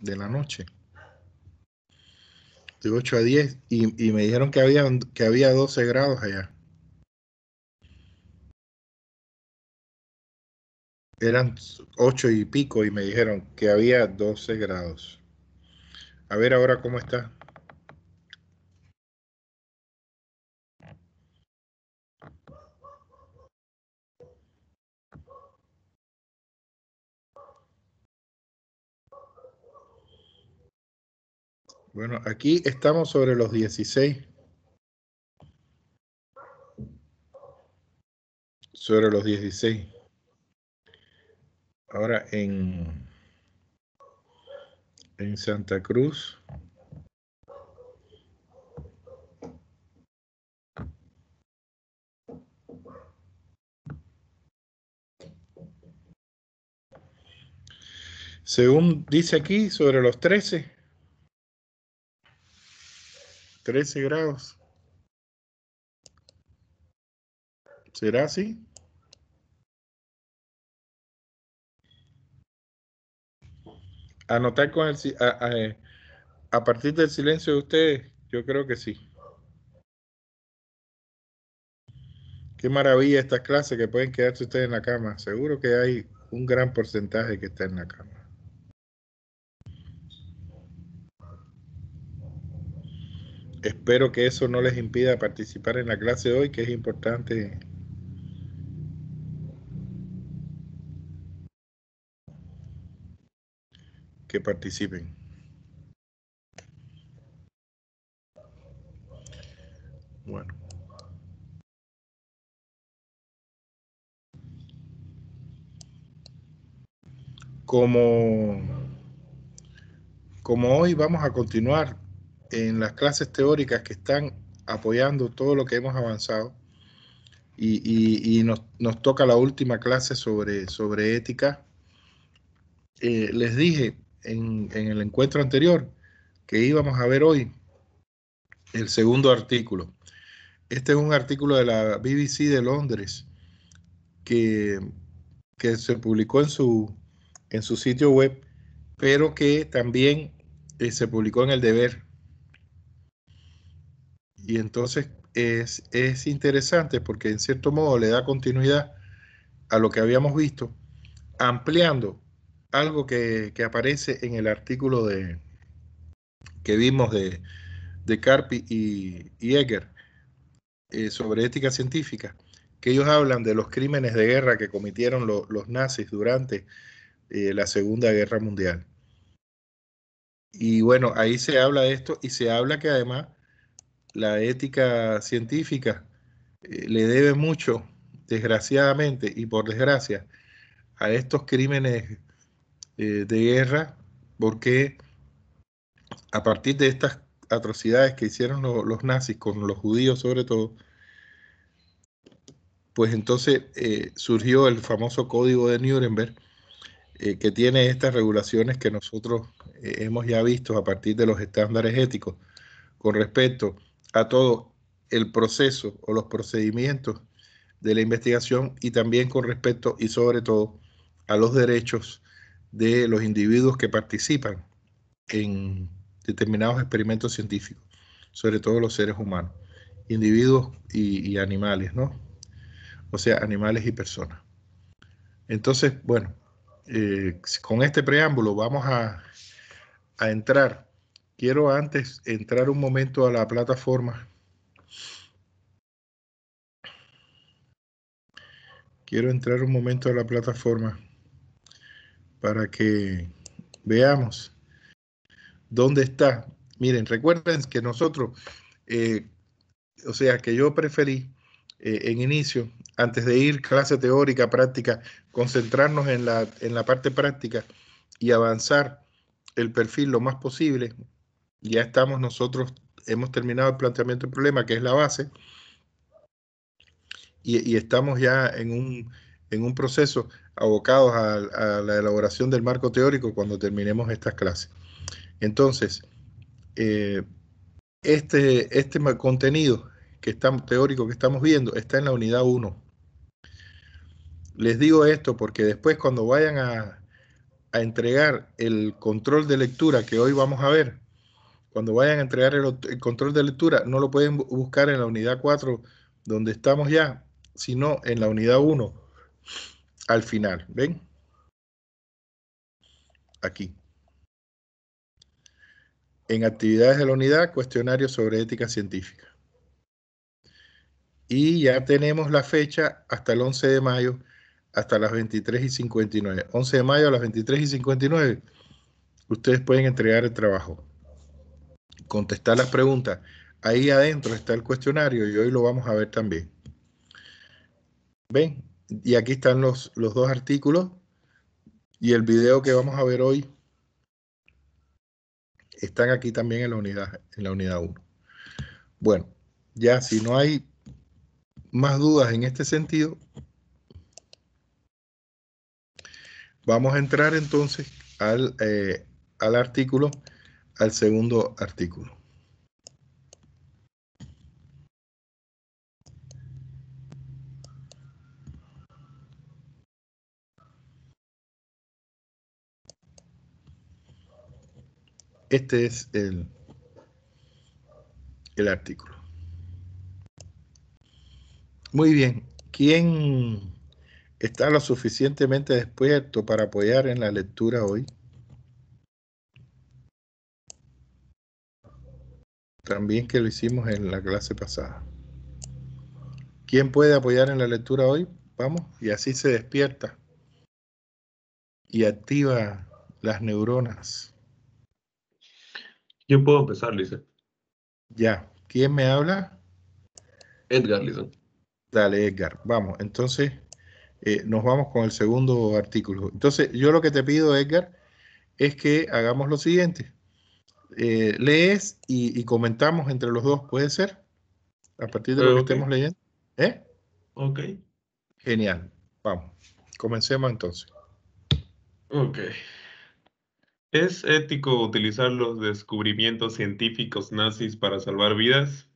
de la noche. De 8 a 10. Y, y me dijeron que había, que había 12 grados allá. Eran 8 y pico y me dijeron que había 12 grados. A ver ahora cómo está. Bueno, aquí estamos sobre los 16. Sobre los 16. Ahora en, en Santa Cruz. Según dice aquí, sobre los 13. 13 grados. ¿Será así? Anotar con el a, eh, a, partir del silencio de ustedes, yo creo que sí. Qué maravilla estas clases que pueden quedarse ustedes en la cama. Seguro que hay un gran porcentaje que está en la cama. Espero que eso no les impida participar en la clase de hoy, que es importante. que participen. Bueno. Como, como hoy vamos a continuar en las clases teóricas que están apoyando todo lo que hemos avanzado y, nos, toca la última clase sobre, sobre ética. Eh, les dije en, el encuentro anterior que íbamos a ver hoy el segundo artículo. Este es un artículo de la BBC de Londres que, que se publicó en su, en su sitio web, pero que también eh, se publicó en el deber y entonces es, es interesante porque en cierto modo le da continuidad a lo que habíamos visto, ampliando algo que, aparece en el artículo de, que vimos de, de Carpi y, y Egger eh, sobre ética científica, que ellos hablan de los crímenes de guerra que cometieron los nazis durante eh, la Segunda Guerra Mundial. Y bueno, ahí se habla de esto y se habla que además la ética científica eh, le debe mucho, desgraciadamente y por desgracia, a estos crímenes eh, de guerra, porque a partir de estas atrocidades que hicieron los nazis con los judíos sobre todo, pues entonces eh, surgió el famoso código de Nuremberg, que tiene estas regulaciones que nosotros hemos ya visto a partir de los estándares éticos. Con respecto a todo el proceso o los procedimientos de la investigación y también con respecto y sobre todo a los derechos de los individuos que participan en determinados experimentos científicos, sobre todo los seres humanos, individuos y, animales, ¿no? O sea, animales y personas. Entonces, bueno, eh, con este preámbulo vamos a, a entrar Quiero antes entrar un momento a la plataforma. Quiero entrar un momento a la plataforma para que veamos dónde está. Miren, recuerden que nosotros, eh, o sea, que yo preferí eh, en inicio, antes de ir clase teórica, práctica, concentrarnos en la, en la parte práctica y avanzar el perfil lo más posible ya estamos nosotros, hemos terminado el planteamiento del problema, que es la base, y, estamos ya en un, en un proceso abocados a, la elaboración del marco teórico cuando terminemos estas clases. Entonces, eh, este, este contenido que teórico que estamos viendo está en la unidad 1. Les digo esto porque después cuando vayan a, a entregar el control de lectura que hoy vamos a ver, cuando vayan a entregar el, control de lectura, no lo pueden buscar en la unidad 4 donde estamos ya, sino en la unidad 1 al final. ¿Ven? Aquí. En actividades de la unidad, cuestionario sobre ética científica. Y ya tenemos la fecha hasta el 11 de mayo, hasta las 23 y 59. 11 de mayo a las 23 y 59. Ustedes pueden entregar el trabajo contestar las preguntas. Ahí adentro está el cuestionario y hoy lo vamos a ver también. ¿Ven? Y aquí están los, los dos artículos y el video que vamos a ver hoy están aquí también en la unidad, en la unidad 1. Bueno, ya si no hay más dudas en este sentido, vamos a entrar entonces al, eh, al artículo al segundo artículo. Este es el, el artículo. Muy bien. ¿Quién está lo suficientemente despierto para apoyar en la lectura hoy? También que lo hicimos en la clase pasada. ¿Quién puede apoyar en la lectura hoy? Vamos, y así se despierta y activa las neuronas. Yo puedo empezar, Lisa. Ya. ¿Quién me habla? Edgar, Lisa. Dale, Edgar. Vamos, entonces eh, nos vamos con el segundo artículo. Entonces, yo lo que te pido, Edgar, es que hagamos lo siguiente. Eh, lees y, comentamos entre los dos, ¿puede ser? A partir de lo que estemos leyendo. ¿Eh? Ok. Genial. Vamos. Comencemos entonces. Ok. ¿Es ético utilizar los descubrimientos científicos nazis para salvar vidas?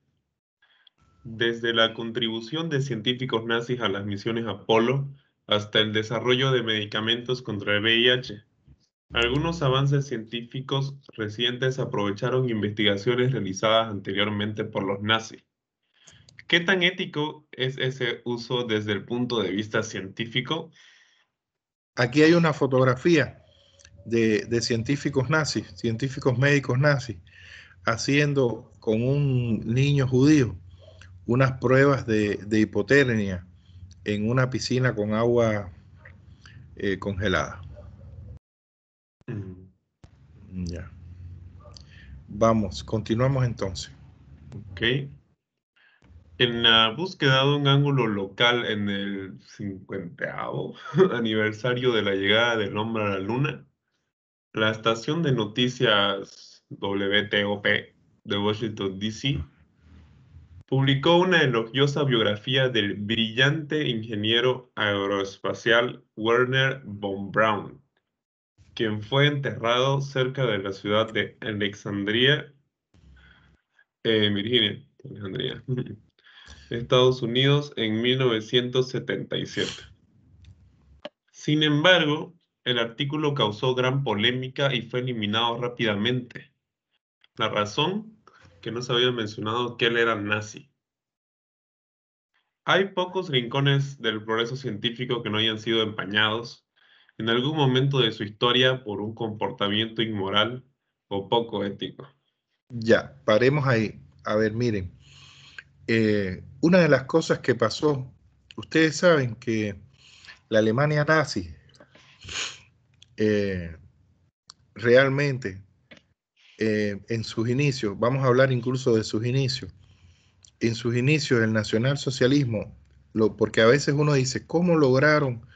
Desde la contribución de científicos nazis a las misiones Apolo hasta el desarrollo de medicamentos contra el VIH, algunos avances científicos recientes aprovecharon investigaciones realizadas anteriormente por los nazis. ¿Qué tan ético es ese uso desde el punto de vista científico? Aquí hay una fotografía de, científicos nazis, científicos médicos nazis, haciendo con un niño judío unas pruebas de, hipotermia en una piscina con agua eh, congelada. Ya. Vamos, continuamos entonces. Ok. En la búsqueda de un ángulo local en el 50 aniversario de la llegada del hombre a la luna, la estación de noticias WTOP de Washington, D.C. publicó una elogiosa biografía del brillante ingeniero aeroespacial Werner von Braun, quien fue enterrado cerca de la ciudad de Alexandria, en Virginia, Alexandria, Estados Unidos, en 1977. Sin embargo, el artículo causó gran polémica y fue eliminado rápidamente. La razón, que no se había mencionado que él era nazi. Hay pocos rincones del progreso científico que no hayan sido empañados en algún momento de su historia por un comportamiento inmoral o poco ético. Ya, paremos ahí. A ver, miren, eh, una de las cosas que pasó, ustedes saben que la Alemania nazi eh, realmente eh, en sus inicios, vamos a hablar incluso de sus inicios, en sus inicios el nacionalsocialismo, lo, porque a veces uno dice, ¿cómo lograron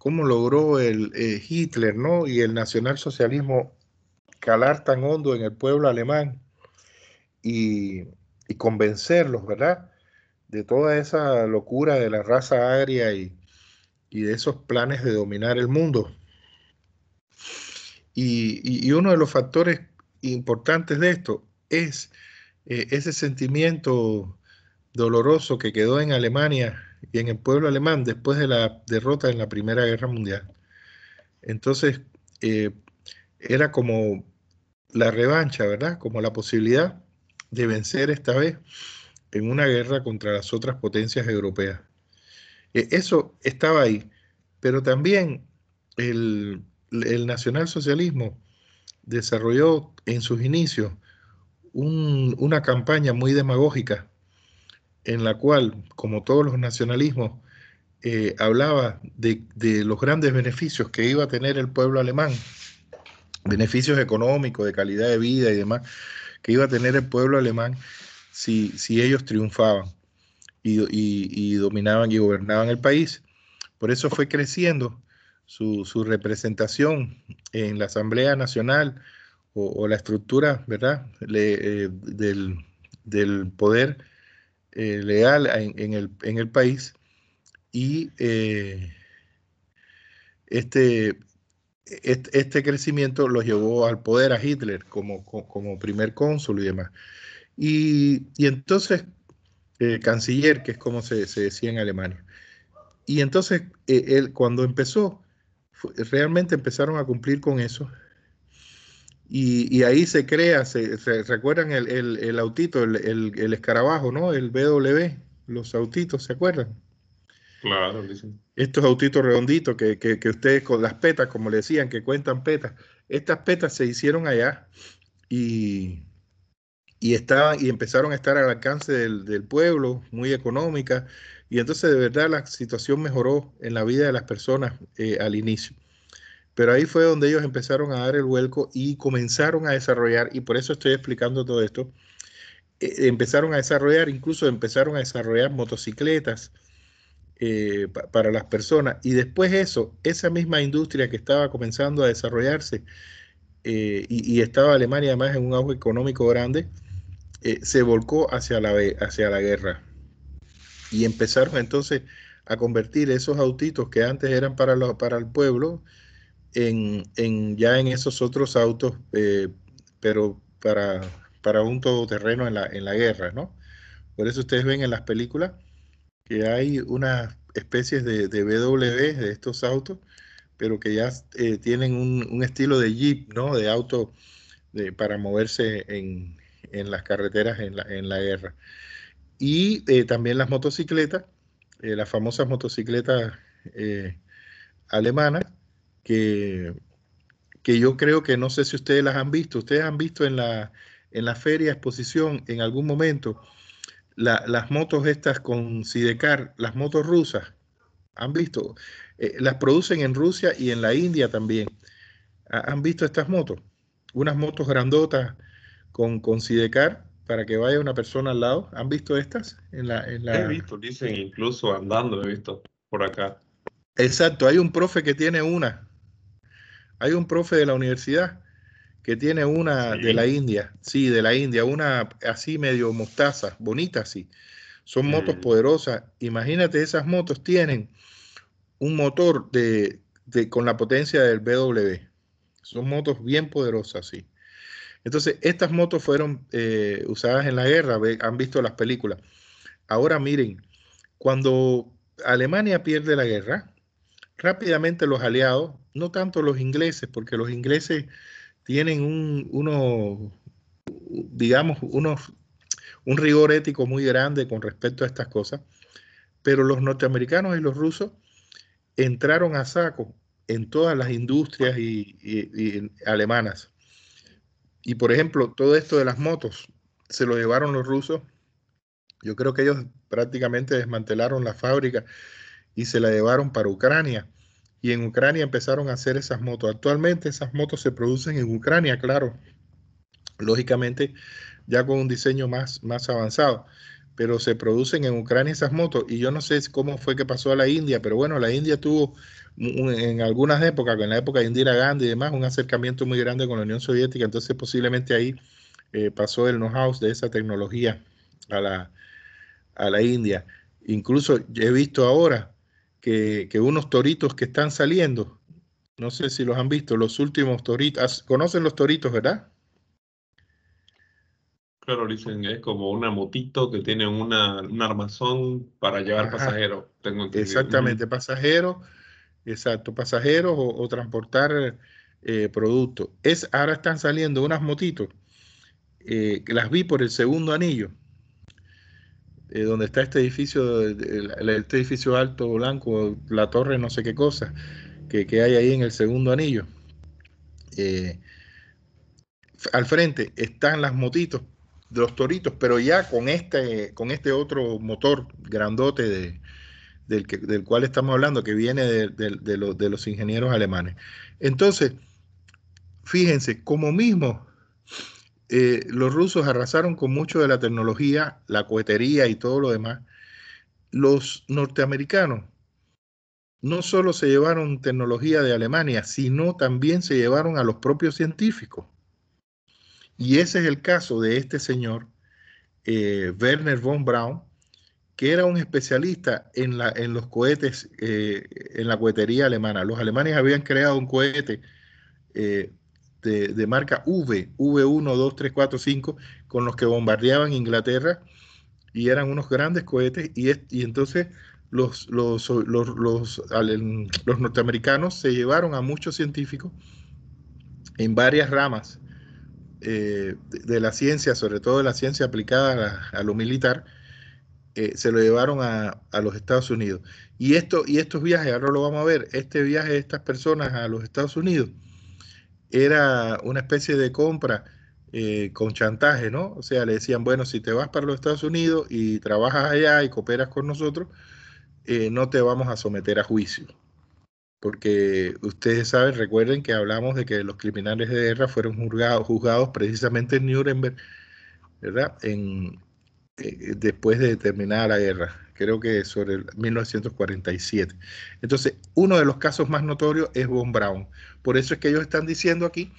cómo logró el eh, Hitler ¿no? y el nacionalsocialismo calar tan hondo en el pueblo alemán y, convencerlos, ¿verdad? De toda esa locura de la raza agria y, de esos planes de dominar el mundo. Y, uno de los factores importantes de esto es eh, ese sentimiento doloroso que quedó en Alemania y en el pueblo alemán después de la derrota en la Primera Guerra Mundial. Entonces, eh, era como la revancha, ¿verdad? Como la posibilidad de vencer esta vez en una guerra contra las otras potencias europeas. Eh, eso estaba ahí, pero también el, el nacionalsocialismo desarrolló en sus inicios una campaña muy demagógica en la cual, como todos los nacionalismos, eh, hablaba de, los grandes beneficios que iba a tener el pueblo alemán, beneficios económicos, de calidad de vida y demás, que iba a tener el pueblo alemán si, si ellos triunfaban y, dominaban y gobernaban el país. Por eso fue creciendo su, representación en la Asamblea Nacional o, la estructura ¿verdad? Eh, del, poder eh, legal en, el, país y eh, este, este, crecimiento lo llevó al poder a Hitler como, como primer cónsul y demás. Y, entonces, canciller, que es como se, decía en Alemania. Y entonces, él, cuando empezó, realmente empezaron a cumplir con eso y, ahí se crea, se, recuerdan el, el, autito, el, escarabajo, ¿no? El BW, los autitos, ¿se acuerdan? Claro. Estos autitos redonditos que, que, ustedes con las petas, como le decían, que cuentan petas. Estas petas se hicieron allá y, y, estaban, y empezaron a estar al alcance del, pueblo, muy económica. Y entonces de verdad la situación mejoró en la vida de las personas eh, al inicio. Pero ahí fue donde ellos empezaron a dar el vuelco y comenzaron a desarrollar, y por eso estoy explicando todo esto, eh, empezaron a desarrollar, incluso empezaron a desarrollar motocicletas eh, para las personas. Y después eso, esa misma industria que estaba comenzando a desarrollarse eh, y, estaba Alemania además en un auge económico grande, se volcó hacia la, hacia la guerra. Y empezaron entonces a convertir esos autitos que antes eran para, para el pueblo, en, ya en esos otros autos, eh, pero para, para un todoterreno en la, en la guerra, ¿no? Por eso ustedes ven en las películas que hay unas especies de, de BW de estos autos, pero que ya eh, tienen un, estilo de jeep, ¿no? De auto de, para moverse en, las carreteras en la, en la guerra. Y eh, también las motocicletas, las famosas motocicletas alemanas, que, que yo creo que no sé si ustedes las han visto. Ustedes han visto en la, en la feria exposición en algún momento las motos estas con Sidecar, las motos rusas. ¿Han visto? Eh, las producen en Rusia y en la India también. ¿Han visto estas motos? Unas motos grandotas con, con Sidecar para que vaya una persona al lado. ¿Han visto estas? En la, en la... He visto, dicen incluso andando, he visto por acá. Exacto, hay un profe que tiene una hay un profe de la universidad que tiene una de la India, sí, de la India, una así medio mostaza, bonita así. Son motos mm. poderosas. Imagínate, esas motos tienen un motor de, con la potencia del BW. Son motos bien poderosas, sí. Entonces, estas motos fueron eh, usadas en la guerra, han visto las películas. Ahora miren, cuando Alemania pierde la guerra, rápidamente los aliados, no tanto los ingleses, porque los ingleses tienen un, digamos, unos, un rigor ético muy grande con respecto a estas cosas, pero los norteamericanos y los rusos entraron a saco en todas las industrias y, alemanas. Y por ejemplo, todo esto de las motos se lo llevaron los rusos. Yo creo que ellos prácticamente desmantelaron la fábrica y se la llevaron para Ucrania. Y en Ucrania empezaron a hacer esas motos. Actualmente esas motos se producen en Ucrania, claro, lógicamente ya con un diseño más, más avanzado, pero se producen en Ucrania esas motos. Y yo no sé cómo fue que pasó a la India, pero bueno, la India tuvo en algunas épocas, en la época de Indira Gandhi y demás, un acercamiento muy grande con la Unión Soviética, entonces posiblemente ahí eh, pasó el know-how de esa tecnología a la, a la India. Incluso he visto ahora que, unos toritos que están saliendo, no sé si los han visto, los últimos toritos, conocen los toritos, ¿verdad? Claro, dicen, es como una motito que tiene una, un armazón para llevar pasajeros. Exactamente, pasajeros, exacto, pasajeros o, transportar eh, producto. Es, ahora están saliendo unas motitos, que las vi por el segundo anillo, donde está este edificio, este edificio alto blanco, la torre, no sé qué cosa, que, que hay ahí en el segundo anillo. al frente están las motitos de los toritos, pero ya con este, con este otro motor grandote de, del, que, del cual estamos hablando, que viene de, de, los ingenieros alemanes. Entonces, fíjense, como mismo eh, los rusos arrasaron con mucho de la tecnología, la cohetería y todo lo demás, los norteamericanos no solo se llevaron tecnología de Alemania, sino también se llevaron a los propios científicos. Y ese es el caso de este señor, eh, Werner von Braun, que era un especialista en, los cohetes, eh, en la cohetería alemana. Los alemanes habían creado un cohete de, marca V, V1, 2, 3, 4, 5, con los que bombardeaban Inglaterra y eran unos grandes cohetes y, y entonces los, los, los, los, norteamericanos se llevaron a muchos científicos en varias ramas eh, de, la ciencia, sobre todo de la ciencia aplicada a, lo militar, eh, se lo llevaron a, los Estados Unidos. Y, esto, y estos viajes, ahora lo vamos a ver, este viaje de estas personas a los Estados Unidos era una especie de compra eh, con chantaje, ¿no? O sea, le decían, bueno, si te vas para los Estados Unidos y trabajas allá y cooperas con nosotros, no te vamos a someter a juicio porque ustedes saben, recuerden que hablamos de que los criminales de guerra fueron juzgados, juzgados precisamente en Nuremberg, ¿verdad? En, eh, después de terminada la guerra, creo que sobre el 1947. Entonces, uno de los casos más notorios es Von Braun. Por eso es que ellos están diciendo aquí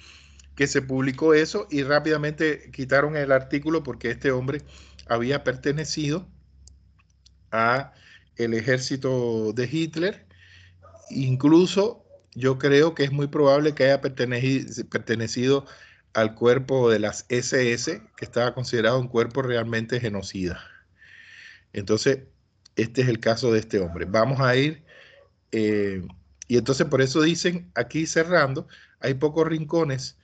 que se publicó eso y rápidamente quitaron el artículo porque este hombre había pertenecido a el ejército de Hitler Incluso yo creo que es muy probable que haya pertenecido, al cuerpo de las SS, que estaba considerado un cuerpo realmente genocida. Entonces, este es el caso de este hombre. Vamos a ir, eh, y entonces por eso dicen, aquí cerrando, hay pocos rincones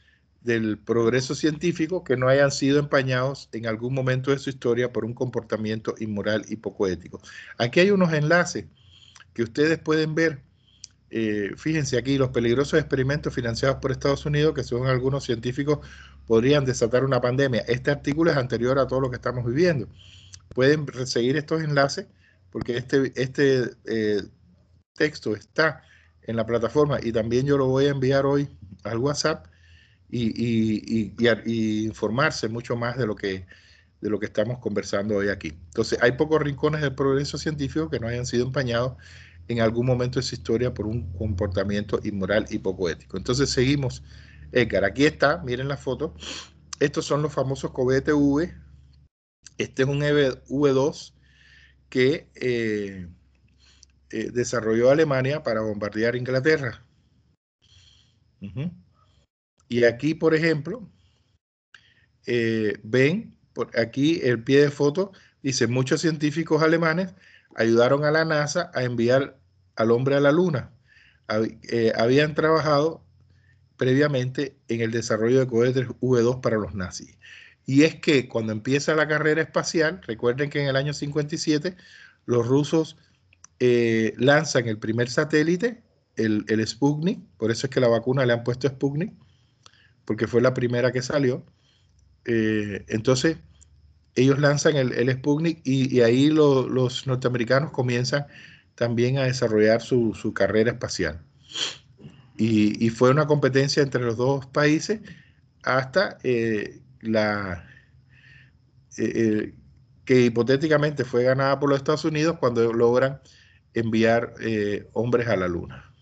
del progreso científico que no hayan sido empañados en algún momento de su historia por un comportamiento inmoral y poco ético. Aquí hay unos enlaces que ustedes pueden ver eh, fíjense aquí, los peligrosos experimentos financiados por Estados Unidos, que según algunos científicos podrían desatar una pandemia. Este artículo es anterior a todo lo que estamos viviendo. Pueden seguir estos enlaces porque este, este eh, texto está en la plataforma y también yo lo voy a enviar hoy al WhatsApp y, informarse mucho más de lo que de lo que estamos conversando hoy aquí. Entonces, hay pocos rincones del progreso científico que no hayan sido empañados en algún momento de su historia por un comportamiento inmoral y poco ético. Entonces seguimos, Edgar, aquí está, miren la foto. Estos son los famosos cohetes V. Este es un V2 que eh, eh, desarrolló Alemania para bombardear Inglaterra. Y aquí, por ejemplo, eh, ven, por aquí el pie de foto dice, muchos científicos alemanes ayudaron a la NASA a enviar al hombre a la luna. Habían trabajado previamente en el desarrollo de cohetes V2 para los nazis. Y es que cuando empieza la carrera espacial, recuerden que en el año 57 los rusos eh, lanzan el primer satélite, el, Sputnik, por eso es que la vacuna le han puesto Sputnik, porque fue la primera que salió. Eh, entonces, ellos lanzan el, Sputnik y, ahí los norteamericanos comienzan también a desarrollar su, carrera espacial. Y, fue una competencia entre los dos países hasta eh, la eh, eh, que hipotéticamente fue ganada por los Estados Unidos cuando logran enviar hombres a la Luna.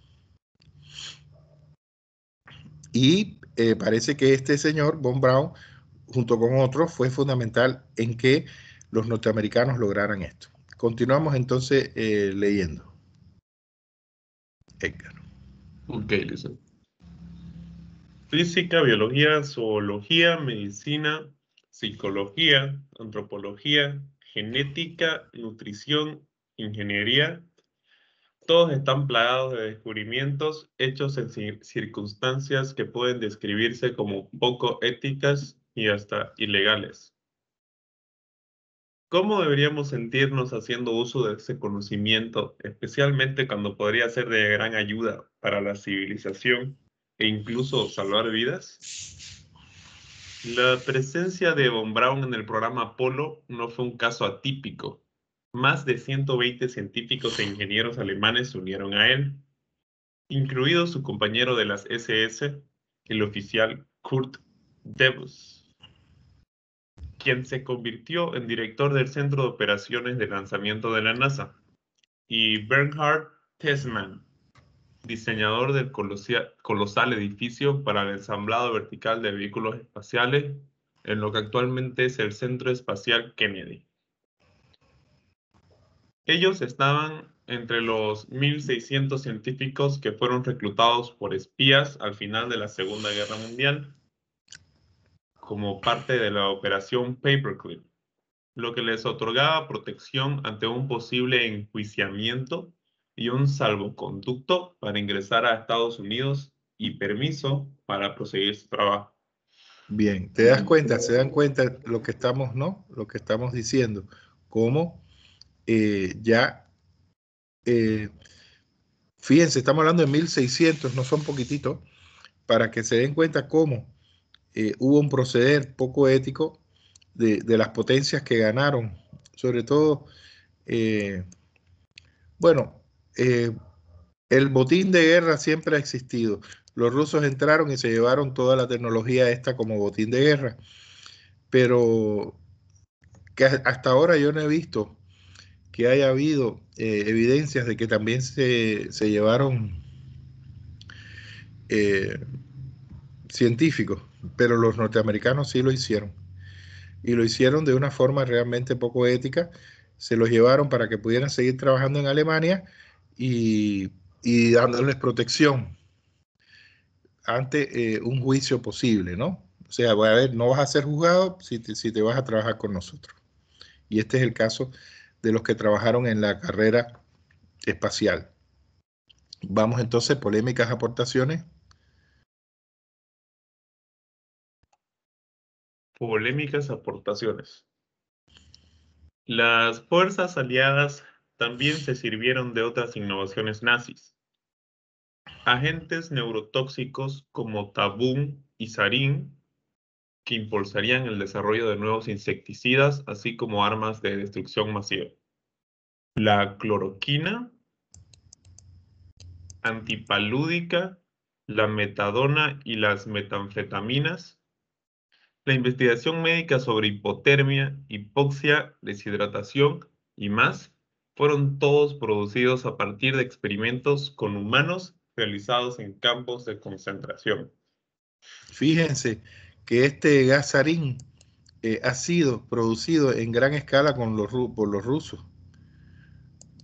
Y parece que este señor, Von Braun, junto con otros, fue fundamental en que los norteamericanos lograran esto. Continuamos entonces eh, leyendo. Edgar. Ok. Física, biología, zoología, medicina, psicología, antropología, genética, nutrición, ingeniería, Todos están plagados de descubrimientos hechos en circunstancias que pueden describirse como poco éticas y hasta ilegales. ¿Cómo deberíamos sentirnos haciendo uso de ese conocimiento, especialmente cuando podría ser de gran ayuda para la civilización e incluso salvar vidas? La presencia de Von Braun en el programa Apolo no fue un caso atípico. Más de 120 científicos e ingenieros alemanes se unieron a él, incluido su compañero de las SS, el oficial Kurt Debus quien se convirtió en director del Centro de Operaciones de Lanzamiento de la NASA, y Bernhard Tessmann, diseñador del colosal edificio para el ensamblado vertical de vehículos espaciales en lo que actualmente es el Centro Espacial Kennedy. Ellos estaban entre los 1.600 científicos que fueron reclutados por espías al final de la Segunda Guerra Mundial como parte de la operación Paperclip, lo que les otorgaba protección ante un posible enjuiciamiento y un salvoconducto para ingresar a Estados Unidos y permiso para proseguir su trabajo. Bien, te das cuenta, se dan cuenta lo que estamos, ¿no? Lo que estamos diciendo, cómo eh, ya, eh, fíjense, estamos hablando de 1600, no son poquititos, para que se den cuenta cómo eh, hubo un proceder poco ético de, las potencias que ganaron, sobre todo, eh, bueno, eh, el botín de guerra siempre ha existido. Los rusos entraron y se llevaron toda la tecnología esta como botín de guerra, pero hasta ahora yo no he visto que haya habido evidencias de que también se, se llevaron científicos pero los norteamericanos sí lo hicieron. Y lo hicieron de una forma realmente poco ética. Se los llevaron para que pudieran seguir trabajando en Alemania y, dándoles protección ante eh, un juicio posible, ¿no? O sea, voy a ver, no vas a ser juzgado si si te vas a trabajar con nosotros. Y este es el caso de los que trabajaron en la carrera espacial. Vamos entonces, polémicas aportaciones. Polémicas aportaciones. Las fuerzas aliadas también se sirvieron de otras innovaciones nazis. Agentes neurotóxicos como tabún y sarín, que impulsarían el desarrollo de nuevos insecticidas, así como armas de destrucción masiva. La cloroquina, antipalúdica, la metadona y las metanfetaminas la investigación médica sobre hipotermia, hipoxia, deshidratación y más fueron todos producidos a partir de experimentos con humanos realizados en campos de concentración. Fíjense que este gasarín eh, ha sido producido en gran escala con los, por los rusos.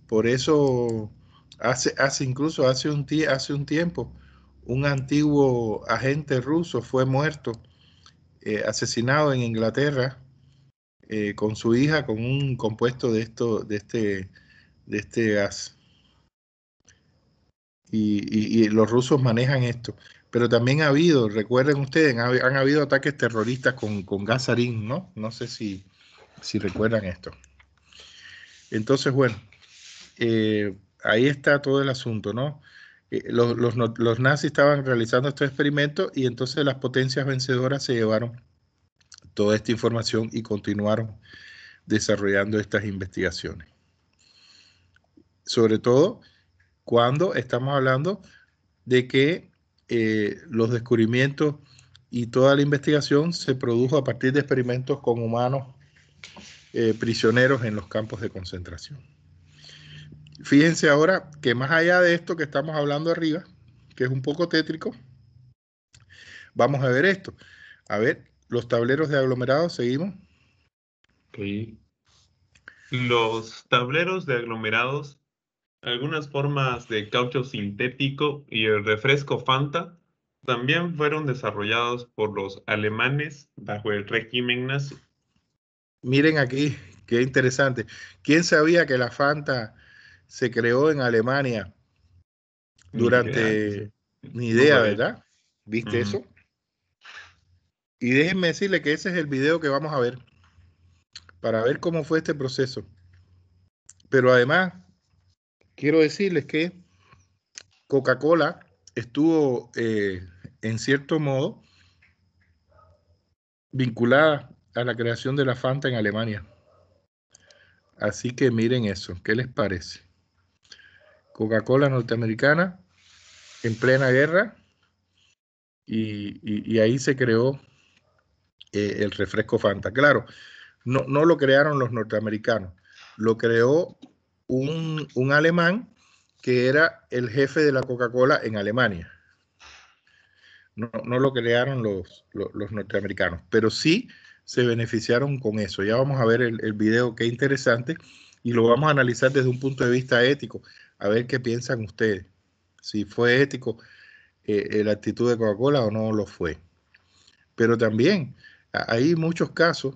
Por eso hace, hace incluso hace un, hace un tiempo un antiguo agente ruso fue muerto eh, asesinado en Inglaterra eh, con su hija con un compuesto de, esto, de, este, de este gas. Y, los rusos manejan esto. Pero también ha habido, recuerden ustedes, han, habido ataques terroristas con, con gas ¿no? No sé si, si recuerdan esto. Entonces, bueno, eh, ahí está todo el asunto, ¿no? Eh, los, nazis estaban realizando estos experimentos y entonces las potencias vencedoras se llevaron toda esta información y continuaron desarrollando estas investigaciones. Sobre todo cuando estamos hablando de que eh, los descubrimientos y toda la investigación se produjo a partir de experimentos con humanos eh, prisioneros en los campos de concentración. Fíjense ahora que más allá de esto que estamos hablando arriba, que es un poco tétrico, vamos a ver esto. A ver, los tableros de aglomerados, seguimos. Los tableros de aglomerados, algunas formas de caucho sintético y el refresco Fanta también fueron desarrollados por los alemanes bajo el régimen nazi. Miren aquí, qué interesante. ¿Quién sabía que la Fanta se creó en Alemania durante... Ni idea, ¿verdad? ¿Viste eso? Y déjenme decirle que ese es el video que vamos a ver para ver cómo fue este proceso. Pero además, quiero decirles que Coca-Cola estuvo eh, en cierto modo vinculada a la creación de la Fanta en Alemania. Así que miren eso, ¿qué les parece? Coca-Cola norteamericana en plena guerra y, ahí se creó eh, el refresco Fanta. Claro, no, no, lo crearon los norteamericanos, lo creó un, un alemán que era el jefe de la Coca-Cola en Alemania. No, no, lo crearon los, los, norteamericanos, pero sí se beneficiaron con eso. Ya vamos a ver el, el, video, qué interesante, y lo vamos a analizar desde un punto de vista ético, a ver qué piensan ustedes, si fue ético eh, la actitud de Coca-Cola o no lo fue. Pero también hay muchos casos,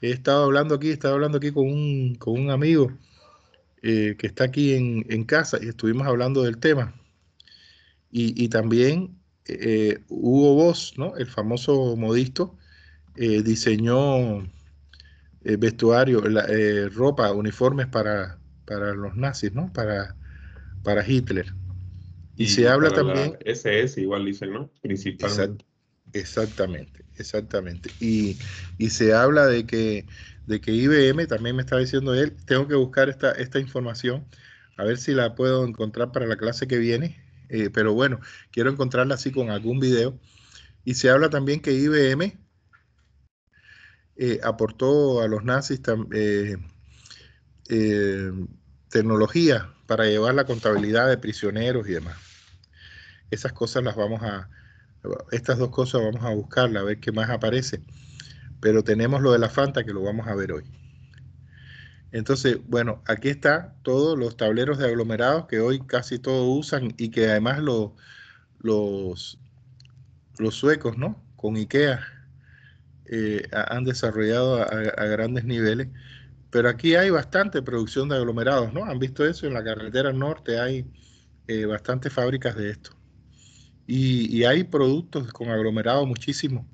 he estado hablando aquí, he estado hablando aquí con un, con un amigo eh, que está aquí en, en, casa y estuvimos hablando del tema. Y, y también eh, Hugo Boss, ¿no? el famoso modisto, eh, diseñó vestuario, ropa, uniformes para, para los nazis, ¿no? para, para Hitler. Y, se habla también... SS igual dicen, ¿no? Principalmente. exactamente, exactamente. Y, y, se habla de que, de que IBM, también me está diciendo él, tengo que buscar esta, esta información, a ver si la puedo encontrar para la clase que viene, eh, pero bueno, quiero encontrarla así con algún video. Y se habla también que IBM eh, aportó a los nazis eh, tecnología para llevar la contabilidad de prisioneros y demás. Esas cosas las vamos a, estas dos cosas vamos a buscarla, a ver qué más aparece. Pero tenemos lo de la Fanta que lo vamos a ver hoy. Entonces, bueno, aquí está todos los tableros de aglomerados que hoy casi todos usan y que además los, los suecos, ¿no? Con IKEA eh, han desarrollado a grandes niveles pero aquí hay bastante producción de aglomerados, ¿no? Han visto eso, en la carretera norte hay eh, bastantes fábricas de esto. Y, hay productos con aglomerados muchísimo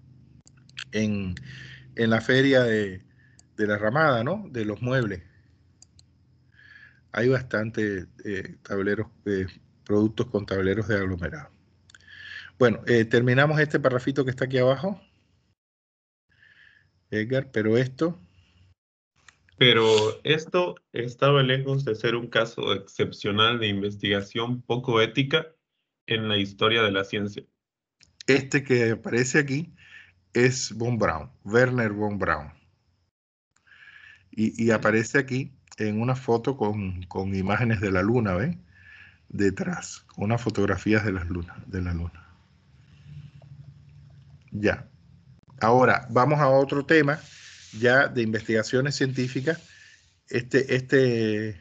en, la feria de, la ramada, ¿no? De los muebles. Hay bastante eh, tableros, eh, productos con tableros de aglomerado. Bueno, terminamos este parrafito que está aquí abajo. Edgar, pero esto pero esto estaba lejos de ser un caso excepcional de investigación poco ética en la historia de la ciencia. Este que aparece aquí es von Braun, Werner von Braun. Y, aparece aquí en una foto con, imágenes de la luna, ¿ven? Detrás, unas fotografías de, las lunas, de la luna. Ya. Ahora, vamos a otro tema ya de investigaciones científicas, este, este,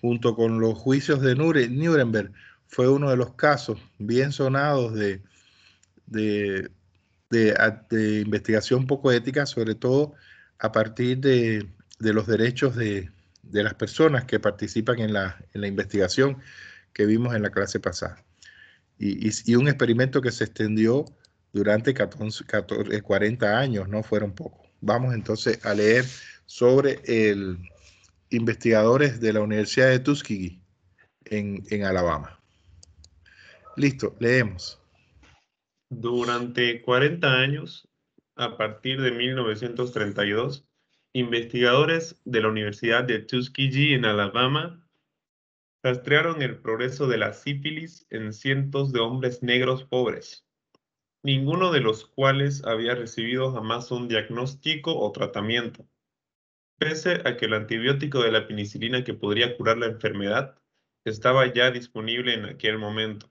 junto con los juicios de Nuremberg, fue uno de los casos bien sonados de, de, de, investigación poco ética, sobre todo a partir de, los derechos de, las personas que participan en la, en la, investigación que vimos en la clase pasada. Y, y, un experimento que se extendió durante 14, 40 años, no fueron pocos. Vamos entonces a leer sobre el investigadores de la Universidad de Tuskegee en, en Alabama. Listo, leemos. Durante 40 años, a partir de 1932, investigadores de la Universidad de Tuskegee en Alabama rastrearon el progreso de la sífilis en cientos de hombres negros pobres ninguno de los cuales había recibido jamás un diagnóstico o tratamiento. Pese a que el antibiótico de la penicilina que podría curar la enfermedad estaba ya disponible en aquel momento.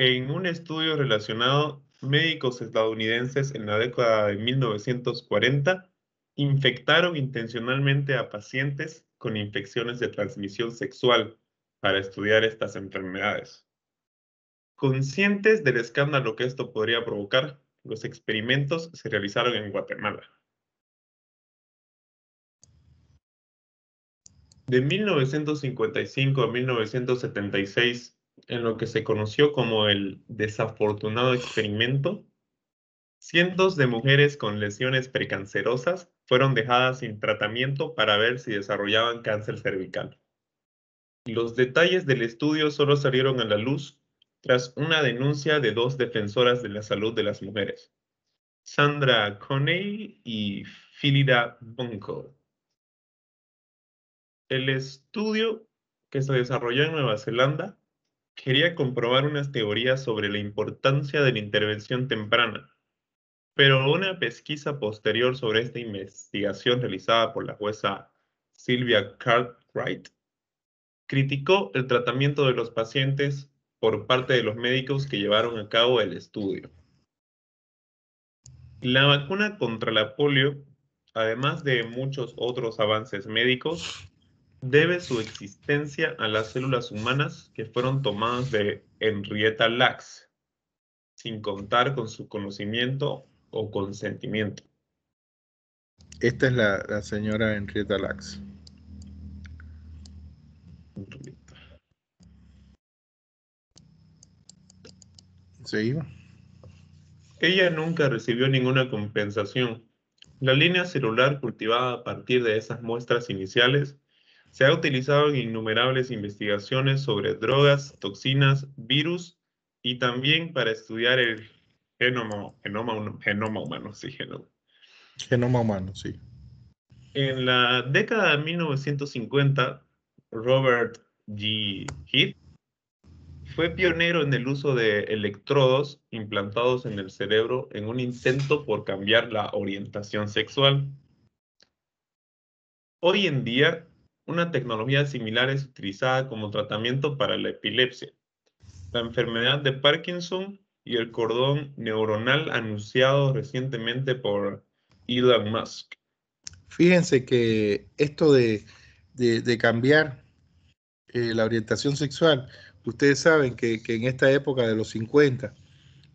En un estudio relacionado, médicos estadounidenses en la década de 1940 infectaron intencionalmente a pacientes con infecciones de transmisión sexual para estudiar estas enfermedades. Conscientes del escándalo que esto podría provocar, los experimentos se realizaron en Guatemala. De 1955 a 1976, en lo que se conoció como el desafortunado experimento, cientos de mujeres con lesiones precancerosas fueron dejadas sin tratamiento para ver si desarrollaban cáncer cervical. Los detalles del estudio solo salieron a la luz tras una denuncia de dos defensoras de la salud de las mujeres, Sandra Coney y Philida Bunko. El estudio que se desarrolló en Nueva Zelanda quería comprobar unas teorías sobre la importancia de la intervención temprana, pero una pesquisa posterior sobre esta investigación realizada por la jueza Sylvia Cartwright criticó el tratamiento de los pacientes por parte de los médicos que llevaron a cabo el estudio. La vacuna contra la polio, además de muchos otros avances médicos, debe su existencia a las células humanas que fueron tomadas de Henrietta Lacks, sin contar con su conocimiento o consentimiento. Esta es la, señora Henrietta Lacks. Seguimos. Ella nunca recibió ninguna compensación. La línea celular cultivada a partir de esas muestras iniciales se ha utilizado en innumerables investigaciones sobre drogas, toxinas, virus y también para estudiar el genoma, genoma, genoma humano, sí, genoma. Genoma humano, sí. En la década de 1950, Robert G. Heath fue pionero en el uso de electrodos implantados en el cerebro en un intento por cambiar la orientación sexual. Hoy en día, una tecnología similar es utilizada como tratamiento para la epilepsia, la enfermedad de Parkinson y el cordón neuronal anunciado recientemente por Elon Musk. Fíjense que esto de, cambiar eh, la orientación sexual, ustedes saben que, en esta época de los 50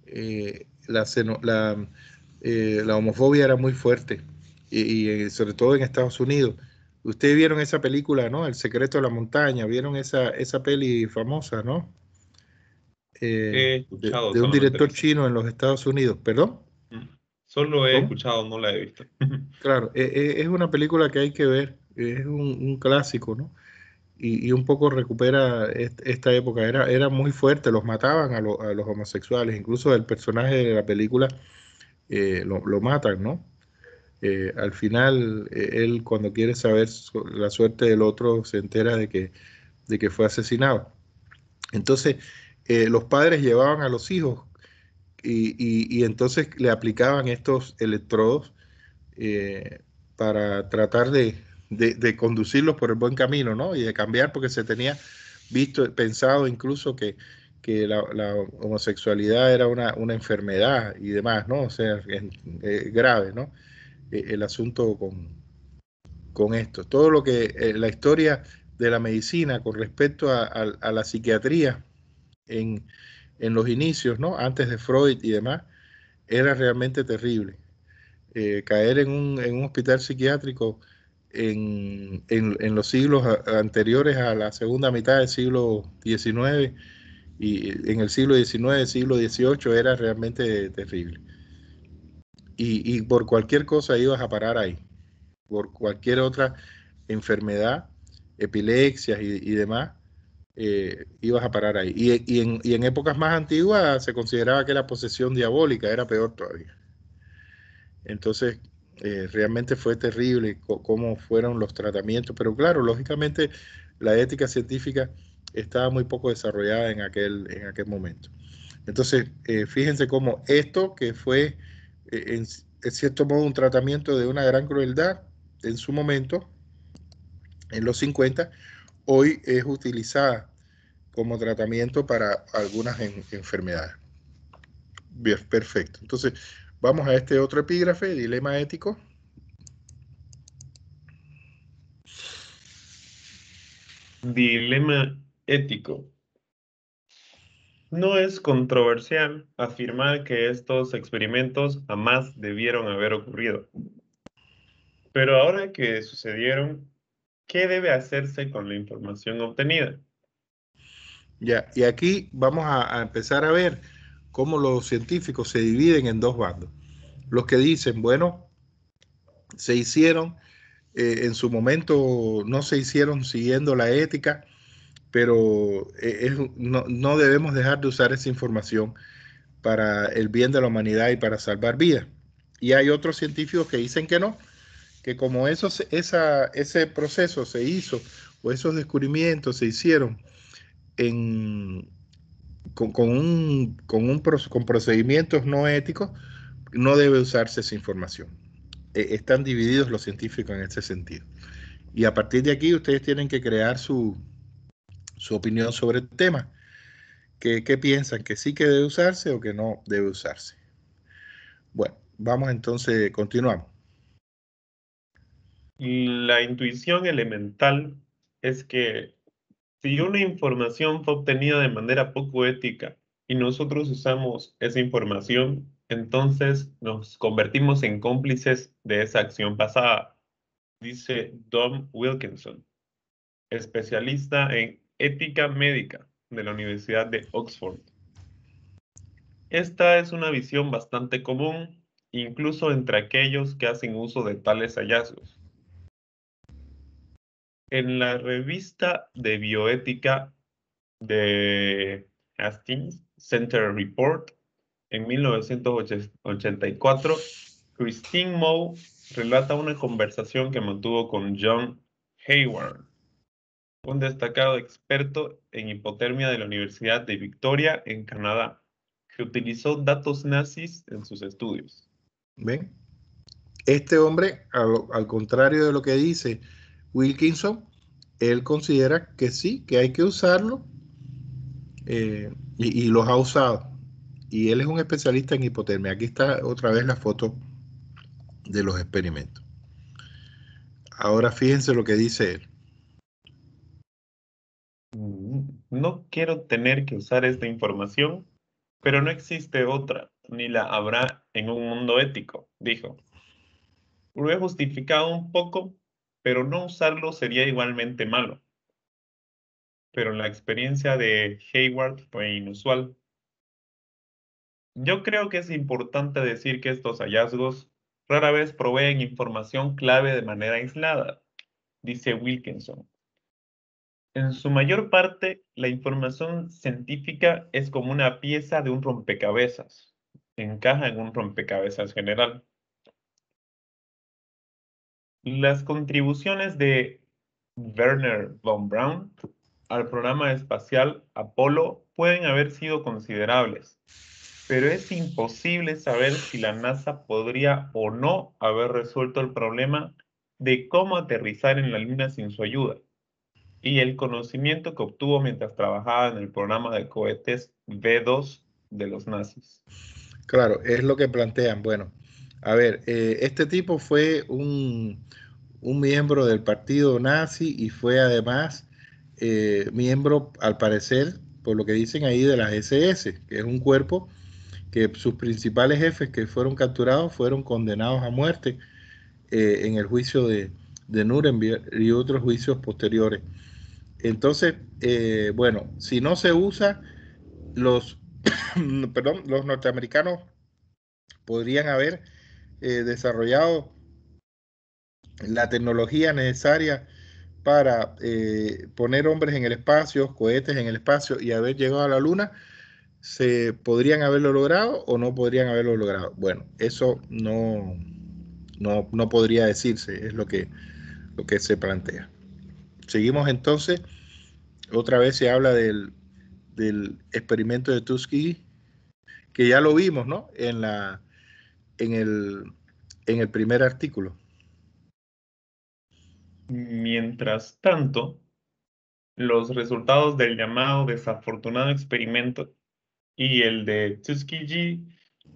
eh, eh, la, homofobia era muy fuerte y sobre todo en Estados Unidos. Ustedes vieron esa película, ¿no? El secreto de la montaña, vieron esa, esa peli famosa, ¿no? Eh, de, un director chino en los Estados Unidos, ¿perdón? Mm. Solo he escuchado, no la he visto. claro, e, e, es una película que hay que ver, es un, clásico, ¿no? Y, un poco recupera esta época, era, era muy fuerte, los mataban a, los homosexuales, incluso el personaje de la película eh, lo, lo matan, ¿no? Eh, al final eh, él cuando quiere saber la suerte del otro se entera de que, de que fue asesinado. Entonces eh, los padres llevaban a los hijos y, entonces le aplicaban estos electrodos para tratar de, conducirlos por el buen camino, ¿no? Y de cambiar porque se tenía visto, pensado incluso que, la, homosexualidad era una, una, enfermedad y demás, ¿no? O sea, grave, ¿no? Eh, el asunto con, con esto. Todo lo que eh, la historia de la medicina con respecto a, la psiquiatría en, los inicios, ¿no? antes de Freud y demás, era realmente terrible. Eh, caer en un, hospital psiquiátrico en, los siglos anteriores a la segunda mitad del siglo XIX y en el siglo XIX, siglo XVIII era realmente terrible y, por cualquier cosa ibas a parar ahí, por cualquier otra enfermedad, epilepsia y, demás, eh, ibas a parar ahí. Y, en, épocas más antiguas se consideraba que la posesión diabólica era peor todavía. Entonces, eh, realmente fue terrible cómo fueron los tratamientos, pero claro, lógicamente la ética científica estaba muy poco desarrollada en aquel, en aquel momento. Entonces, eh, fíjense cómo esto que fue eh, en, cierto modo un tratamiento de una gran crueldad en su momento, en los 50, hoy es utilizada como tratamiento para algunas enfermedades. Bien, perfecto. Entonces, vamos a este otro epígrafe, dilema ético. Dilema ético. No es controversial afirmar que estos experimentos jamás debieron haber ocurrido. Pero ahora que sucedieron, ¿qué debe hacerse con la información obtenida? Ya, y aquí vamos a, empezar a ver cómo los científicos se dividen en dos bandos. Los que dicen, bueno, se hicieron, eh, en su momento no se hicieron siguiendo la ética, pero eh, no, no, debemos dejar de usar esa información para el bien de la humanidad y para salvar vidas. Y hay otros científicos que dicen que no, que como esa, ese proceso se hizo o esos descubrimientos se hicieron en, con, un, con, un, con procedimientos no éticos, no debe usarse esa información. E, están divididos los científicos en ese sentido. Y a partir de aquí ustedes tienen que crear su, su opinión sobre el tema. ¿Qué, piensan? ¿Que sí que debe usarse o que no debe usarse? Bueno, vamos entonces, continuamos. La intuición elemental es que si una información fue obtenida de manera poco ética y nosotros usamos esa información, entonces nos convertimos en cómplices de esa acción pasada, dice Dom Wilkinson, especialista en ética médica de la Universidad de Oxford. Esta es una visión bastante común, incluso entre aquellos que hacen uso de tales hallazgos. En la revista de bioética de Hastings Center Report, en 1984, Christine Moe relata una conversación que mantuvo con John Hayward, un destacado experto en hipotermia de la Universidad de Victoria en Canadá, que utilizó datos nazis en sus estudios. ¿Ven? Este hombre, al, contrario de lo que dice Wilkinson, él considera que sí, que hay que usarlo eh, y, y, los ha usado. Y él es un especialista en hipotermia. Aquí está otra vez la foto de los experimentos. Ahora fíjense lo que dice él. No quiero tener que usar esta información, pero no existe otra, ni la habrá en un mundo ético, dijo. Lo he justificado un poco, pero no usarlo sería igualmente malo. Pero la experiencia de Hayward fue inusual. Yo creo que es importante decir que estos hallazgos rara vez proveen información clave de manera aislada, dice Wilkinson. En su mayor parte, la información científica es como una pieza de un rompecabezas. Encaja en un rompecabezas general. Las contribuciones de Werner von Braun al programa espacial Apolo pueden haber sido considerables, pero es imposible saber si la NASA podría o no haber resuelto el problema de cómo aterrizar en la Luna sin su ayuda y el conocimiento que obtuvo mientras trabajaba en el programa de cohetes V2 de los nazis. Claro, es lo que plantean. Bueno, a ver, eh, este tipo fue un, miembro del partido nazi y fue además eh, miembro, al parecer, por lo que dicen ahí, de las SS, que es un cuerpo que sus principales jefes que fueron capturados fueron condenados a muerte eh, en el juicio de Nuremberg y otros juicios posteriores. Entonces, eh, bueno, si no se usa, los, perdón, los norteamericanos podrían haber eh, desarrollado la tecnología necesaria para eh, poner hombres en el espacio, cohetes en el espacio y haber llegado a la Luna, se podrían haberlo logrado o no podrían haberlo logrado. Bueno, eso no, no, no podría decirse, es lo que, lo que se plantea. Seguimos entonces, otra vez se habla del, experimento de Tuskegee, que ya lo vimos, ¿no? En, la, en, el, en el primer artículo. Mientras tanto, los resultados del llamado desafortunado experimento y el de Tuskegee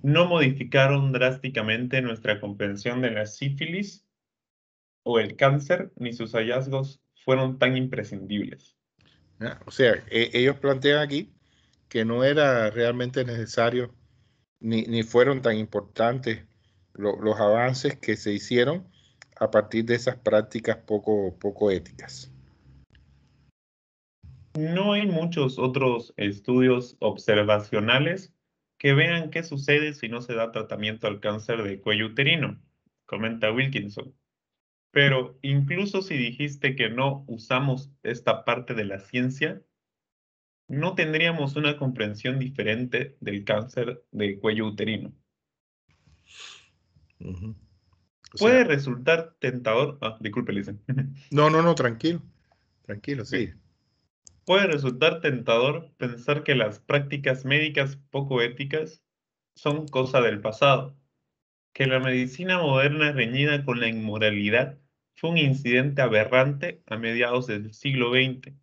no modificaron drásticamente nuestra comprensión de la sífilis o el cáncer ni sus hallazgos fueron tan imprescindibles. O sea, e, ellos plantean aquí que no era realmente necesario ni, fueron tan importantes los avances que se hicieron a partir de esas prácticas poco, poco éticas. No hay muchos otros estudios observacionales que vean qué sucede si no se da tratamiento al cáncer de cuello uterino, comenta Wilkinson. Pero incluso si dijiste que no usamos esta parte de la ciencia, no tendríamos una comprensión diferente del cáncer de cuello uterino. Puede resultar tentador. Ah, disculpe, Lisa. no, no, no, tranquilo. Tranquilo, sí. Puede resultar tentador pensar que las prácticas médicas poco éticas son cosa del pasado, que la medicina moderna reñida con la inmoralidad fue un incidente aberrante a mediados del siglo XX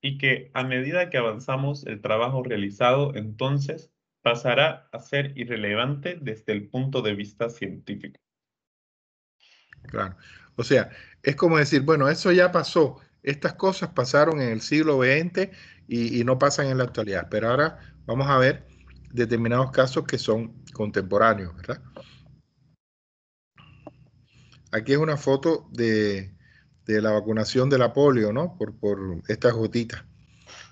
y que a medida que avanzamos el trabajo realizado entonces pasará a ser irrelevante desde el punto de vista científico. Claro. O sea, es como decir, bueno, eso ya pasó, estas cosas pasaron en el siglo XX y, y no pasan en la actualidad, pero ahora vamos a ver determinados casos que son contemporáneos, ¿verdad? Aquí es una foto de, la vacunación de la polio, ¿no? Por, por estas gotitas.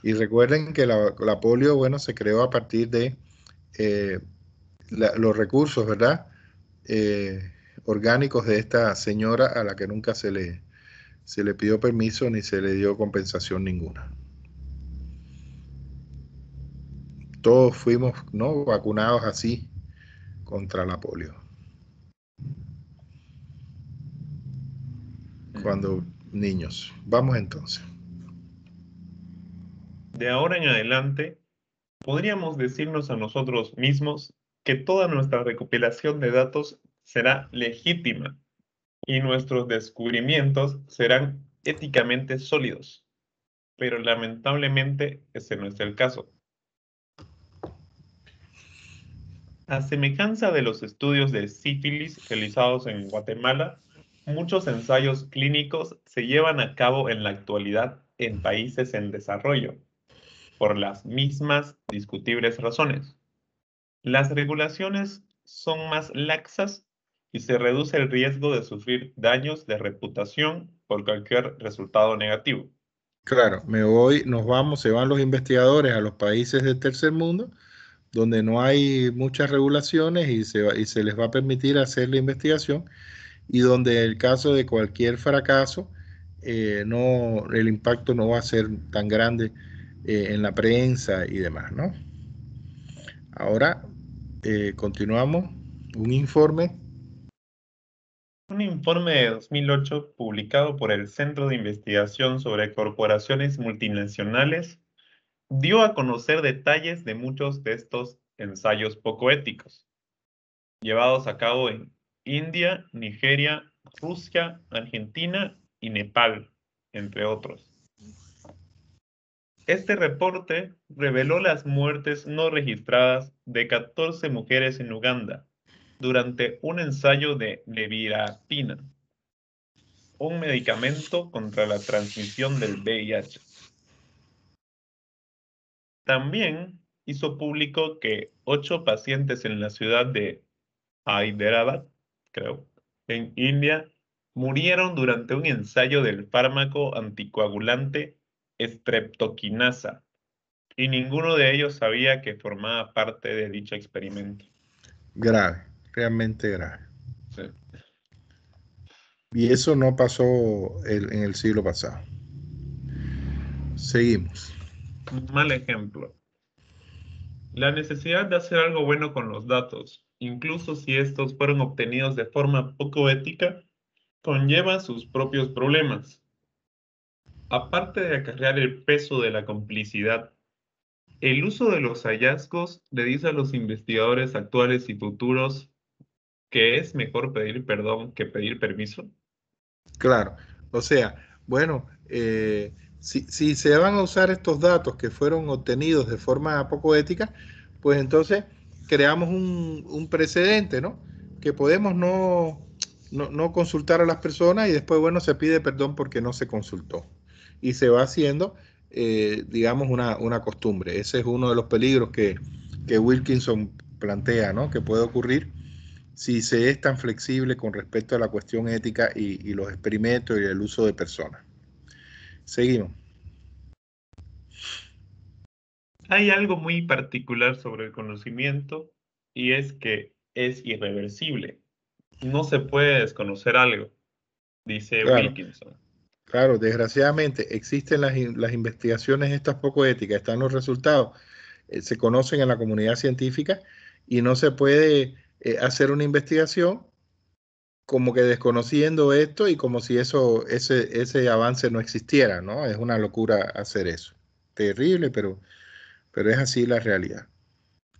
Y recuerden que la, polio, bueno, se creó a partir de eh, los recursos, ¿verdad? Eh, orgánicos de esta señora a la que nunca se le, se le pidió permiso ni se le dio compensación ninguna. Todos fuimos ¿no? vacunados así contra la polio. Cuando niños. Vamos entonces. De ahora en adelante, podríamos decirnos a nosotros mismos que toda nuestra recopilación de datos será legítima y nuestros descubrimientos serán éticamente sólidos. Pero lamentablemente ese no es el caso. A semejanza de los estudios de sífilis realizados en Guatemala, muchos ensayos clínicos se llevan a cabo en la actualidad en países en desarrollo, por las mismas discutibles razones. Las regulaciones son más laxas y se reduce el riesgo de sufrir daños de reputación por cualquier resultado negativo. Claro, me voy, nos vamos, se van los investigadores a los países del tercer mundo, donde no hay muchas regulaciones y se, y se les va a permitir hacer la investigación y donde el caso de cualquier fracaso, eh, no, el impacto no va a ser tan grande eh, en la prensa y demás, ¿no? Ahora eh, continuamos. Un informe. Un informe de 2008 publicado por el Centro de Investigación sobre Corporaciones Multinacionales dio a conocer detalles de muchos de estos ensayos poco éticos, llevados a cabo en India, Nigeria, Rusia, Argentina y Nepal, entre otros. Este reporte reveló las muertes no registradas de 14 mujeres en Uganda durante un ensayo de levirapina, un medicamento contra la transmisión del VIH. También hizo público que ocho pacientes en la ciudad de Hyderabad creo, en India, murieron durante un ensayo del fármaco anticoagulante streptokinasa y ninguno de ellos sabía que formaba parte de dicho experimento. Grave, realmente grave. Y eso no pasó en el siglo pasado. Seguimos. mal ejemplo. La necesidad de hacer algo bueno con los datos incluso si estos fueron obtenidos de forma poco ética, conlleva sus propios problemas. Aparte de acarrear el peso de la complicidad, el uso de los hallazgos le dice a los investigadores actuales y futuros que es mejor pedir perdón que pedir permiso. Claro, o sea, bueno, eh, si, si se van a usar estos datos que fueron obtenidos de forma poco ética, pues entonces creamos un, precedente, ¿no? Que podemos no, no, consultar a las personas y después, bueno, se pide perdón porque no se consultó. Y se va haciendo, eh, digamos, una, costumbre. Ese es uno de los peligros que, que Wilkinson plantea, ¿no? Que puede ocurrir si se es tan flexible con respecto a la cuestión ética y, los experimentos y el uso de personas. Seguimos. Hay algo muy particular sobre el conocimiento y es que es irreversible. No se puede desconocer algo, dice Wilkinson. Claro, desgraciadamente existen las, las, investigaciones estas poco éticas, están los resultados, eh, se conocen en la comunidad científica y no se puede eh, hacer una investigación como que desconociendo esto y como si eso, ese, ese avance no existiera, ¿no? Es una locura hacer eso. Terrible, pero, pero es así la realidad.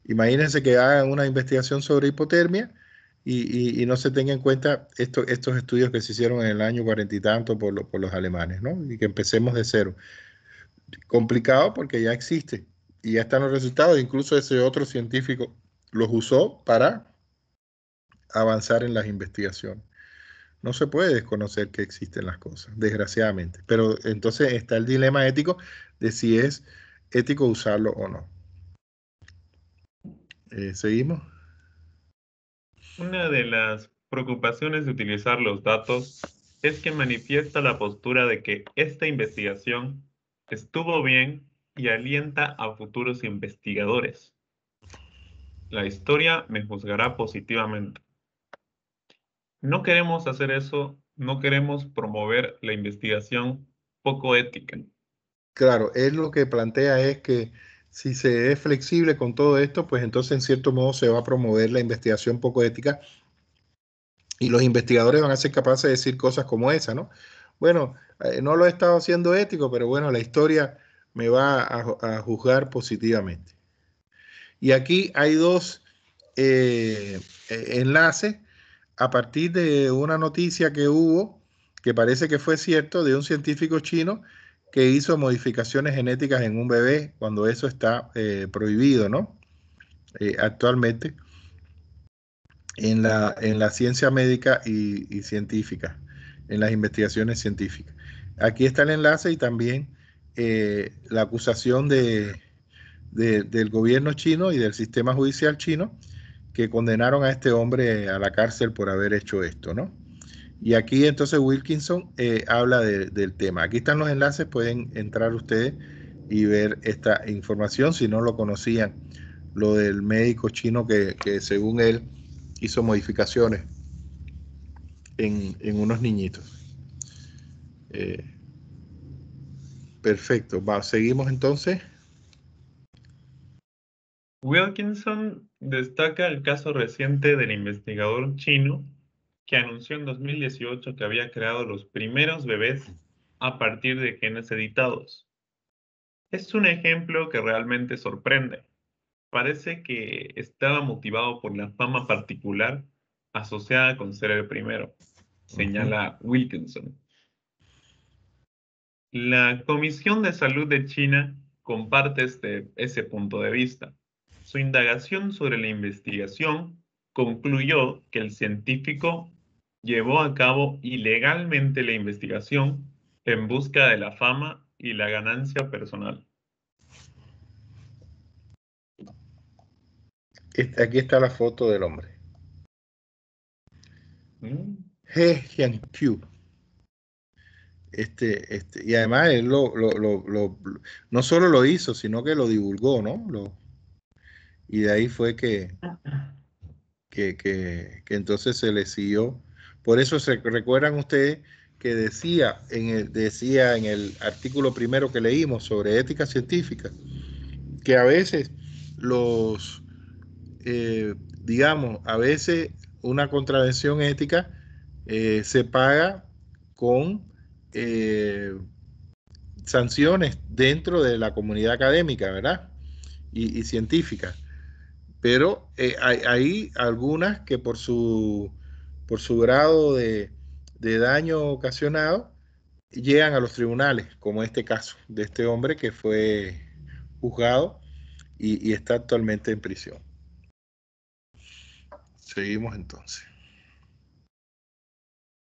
Imagínense que hagan una investigación sobre hipotermia y, no se tenga en cuenta estos estudios que se hicieron en el año cuarenta y tanto por, por los alemanes, ¿no? Y que empecemos de cero. Complicado porque ya existe y ya están los resultados. Incluso ese otro científico los usó para avanzar en las investigaciones. No se puede desconocer que existen las cosas, desgraciadamente. Pero entonces está el dilema ético de si es ético usarlo o no. Eh, ¿Seguimos? Una de las preocupaciones de utilizar los datos es que manifiesta la postura de que esta investigación estuvo bien y alienta a futuros investigadores. La historia me juzgará positivamente. No queremos hacer eso, no queremos promover la investigación poco ética. Claro, él lo que plantea es que si se es flexible con todo esto, pues entonces en cierto modo se va a promover la investigación poco ética y los investigadores van a ser capaces de decir cosas como esa, ¿no? Bueno, eh, no lo he estado haciendo ético, pero bueno, la historia me va a, juzgar positivamente. Y aquí hay dos eh, eh, enlaces a partir de una noticia que hubo, que parece que fue cierto, de un científico chino que hizo modificaciones genéticas en un bebé cuando eso está eh, prohibido, ¿no? Eh, actualmente en la, en la ciencia médica y, científica, en las investigaciones científicas. Aquí está el enlace y también eh, la acusación de, del gobierno chino y del sistema judicial chino que condenaron a este hombre a la cárcel por haber hecho esto, ¿no? Y aquí entonces Wilkinson eh, habla del tema. Aquí están los enlaces, pueden entrar ustedes y ver esta información si no lo conocían, lo del médico chino que, según él hizo modificaciones en, unos niñitos. Eh, perfecto, va, seguimos entonces. Wilkinson destaca el caso reciente del investigador chino que anunció en 2018 que había creado los primeros bebés a partir de genes editados. Es un ejemplo que realmente sorprende. Parece que estaba motivado por la fama particular asociada con ser el primero, señala Wilkinson. La Comisión de Salud de China comparte este, ese punto de vista. Su indagación sobre la investigación concluyó que el científico llevó a cabo ilegalmente la investigación en busca de la fama y la ganancia personal. Aquí está la foto del hombre. Mm. He Jiankyu. Este, este, y además él lo, no solo lo hizo, sino que lo divulgó, ¿no? Lo, y de ahí fue que, que, entonces se le siguió. Por eso se recuerdan ustedes que decía en el, decía en el artículo primero que leímos sobre ética científica, que a veces los, eh, digamos, a veces una contravención ética eh, se paga con eh, sanciones dentro de la comunidad académica, ¿verdad? y científica pero eh, hay, algunas que por su, por su grado de, daño ocasionado llegan a los tribunales, como este caso de este hombre que fue juzgado y, está actualmente en prisión. Seguimos entonces.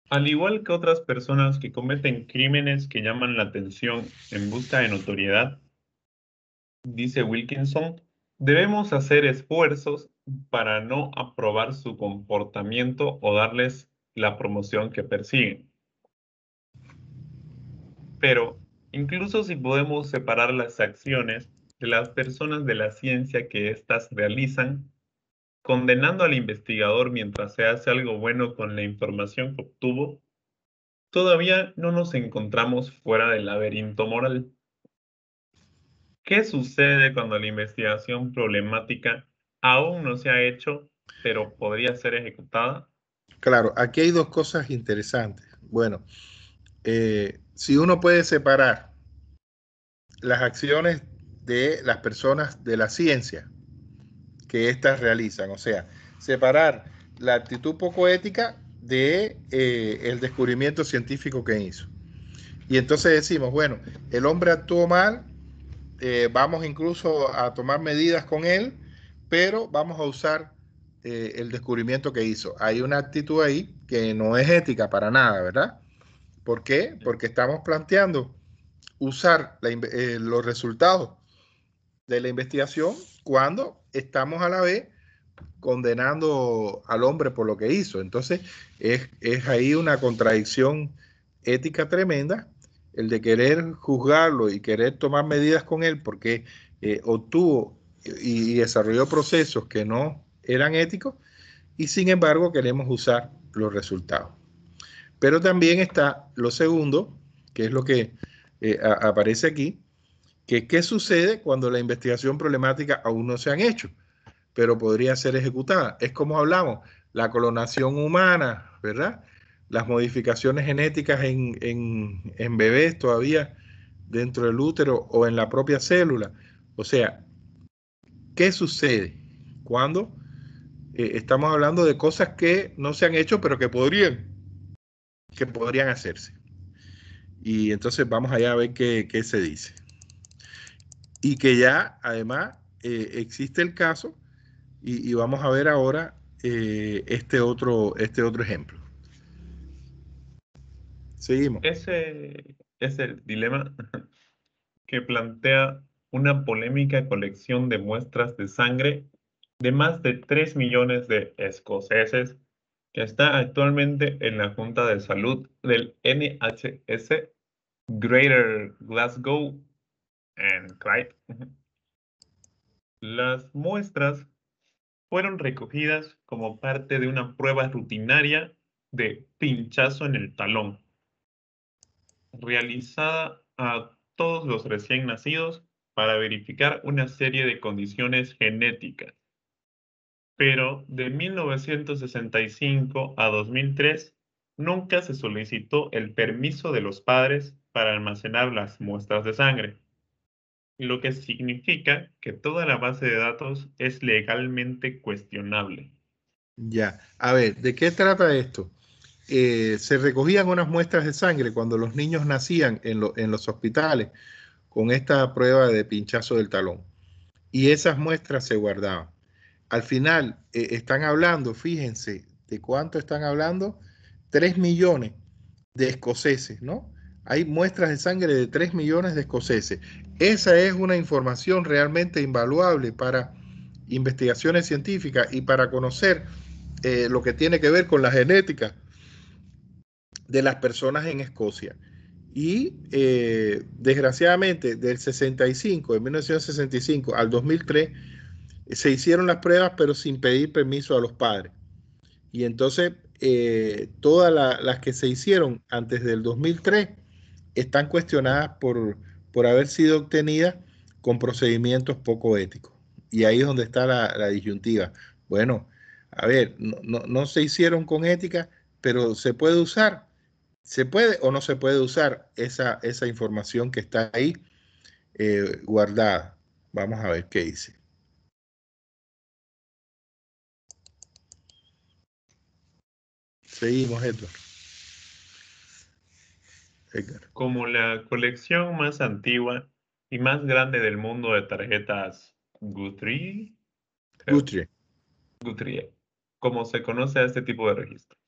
Al igual que otras personas que cometen crímenes que llaman la atención en busca de notoriedad, dice Wilkinson, Debemos hacer esfuerzos para no aprobar su comportamiento o darles la promoción que persiguen. Pero incluso si podemos separar las acciones de las personas de la ciencia que éstas realizan, condenando al investigador mientras se hace algo bueno con la información que obtuvo, todavía no nos encontramos fuera del laberinto moral. ¿Qué sucede cuando la investigación problemática aún no se ha hecho, pero podría ser ejecutada? Claro, aquí hay dos cosas interesantes. Bueno, eh, si uno puede separar las acciones de las personas de la ciencia que éstas realizan, o sea, separar la actitud poco ética de eh, descubrimiento científico que hizo. Y entonces decimos, bueno, el hombre actuó mal, eh, vamos incluso a tomar medidas con él, pero vamos a usar eh, el descubrimiento que hizo. Hay una actitud ahí que no es ética para nada, ¿verdad? ¿Por qué? Porque estamos planteando usar los resultados de la investigación cuando estamos a la vez condenando al hombre por lo que hizo. Entonces, es, ahí una contradicción ética tremenda, el de querer juzgarlo y querer tomar medidas con él porque eh, obtuvo y, desarrolló procesos que no eran éticos y sin embargo queremos usar los resultados. Pero también está lo segundo, que es lo que eh, aparece aquí, que qué sucede cuando la investigación problemática aún no se han hecho pero podría ser ejecutada. Es como hablamos, la clonación humana, ¿verdad? Las modificaciones genéticas en, bebés todavía dentro del útero o en la propia célula. O sea, ¿qué sucede cuando eh, estamos hablando de cosas que no se han hecho, pero que podrían, que podrían hacerse? Y entonces vamos allá a ver qué, se dice. Y que ya, además, eh, existe el caso y, vamos a ver ahora eh, este, otro, este otro ejemplo. Ese es el dilema que plantea una polémica colección de muestras de sangre de más de 3 millones de escoceses que está actualmente en la Junta de Salud del NHS Greater Glasgow and Clyde. Las muestras fueron recogidas como parte de una prueba rutinaria de pinchazo en el talón, realizada a todos los recién nacidos para verificar una serie de condiciones genéticas. Pero de 1965 a 2003 nunca se solicitó el permiso de los padres para almacenar las muestras de sangre lo que significa que toda la base de datos es legalmente cuestionable. Ya, a ver, ¿de qué trata esto? Eh, se recogían unas muestras de sangre cuando los niños nacían en, los hospitales con esta prueba de pinchazo del talón y esas muestras se guardaban. Al final eh, están hablando, fíjense, ¿de cuánto están hablando? Tres millones de escoceses, ¿no? Hay muestras de sangre de 3 millones de escoceses. Esa es una información realmente invaluable para investigaciones científicas y para conocer eh, lo que tiene que ver con la genética de las personas en Escocia. Y eh, desgraciadamente del 65, de 1965 al 2003, se hicieron las pruebas pero sin pedir permiso a los padres. Y entonces eh, todas las que se hicieron antes del 2003 están cuestionadas por, por haber sido obtenidas con procedimientos poco éticos. Y ahí es donde está la, disyuntiva. Bueno, a ver, no, se hicieron con ética, pero se puede usar. ¿Se puede o no se puede usar esa, esa información que está ahí eh, guardada? Vamos a ver qué dice. Seguimos, Edward. Como la colección más antigua y más grande del mundo de tarjetas Guthrie. Guthrie. Guthrie, como se conoce a este tipo de registros.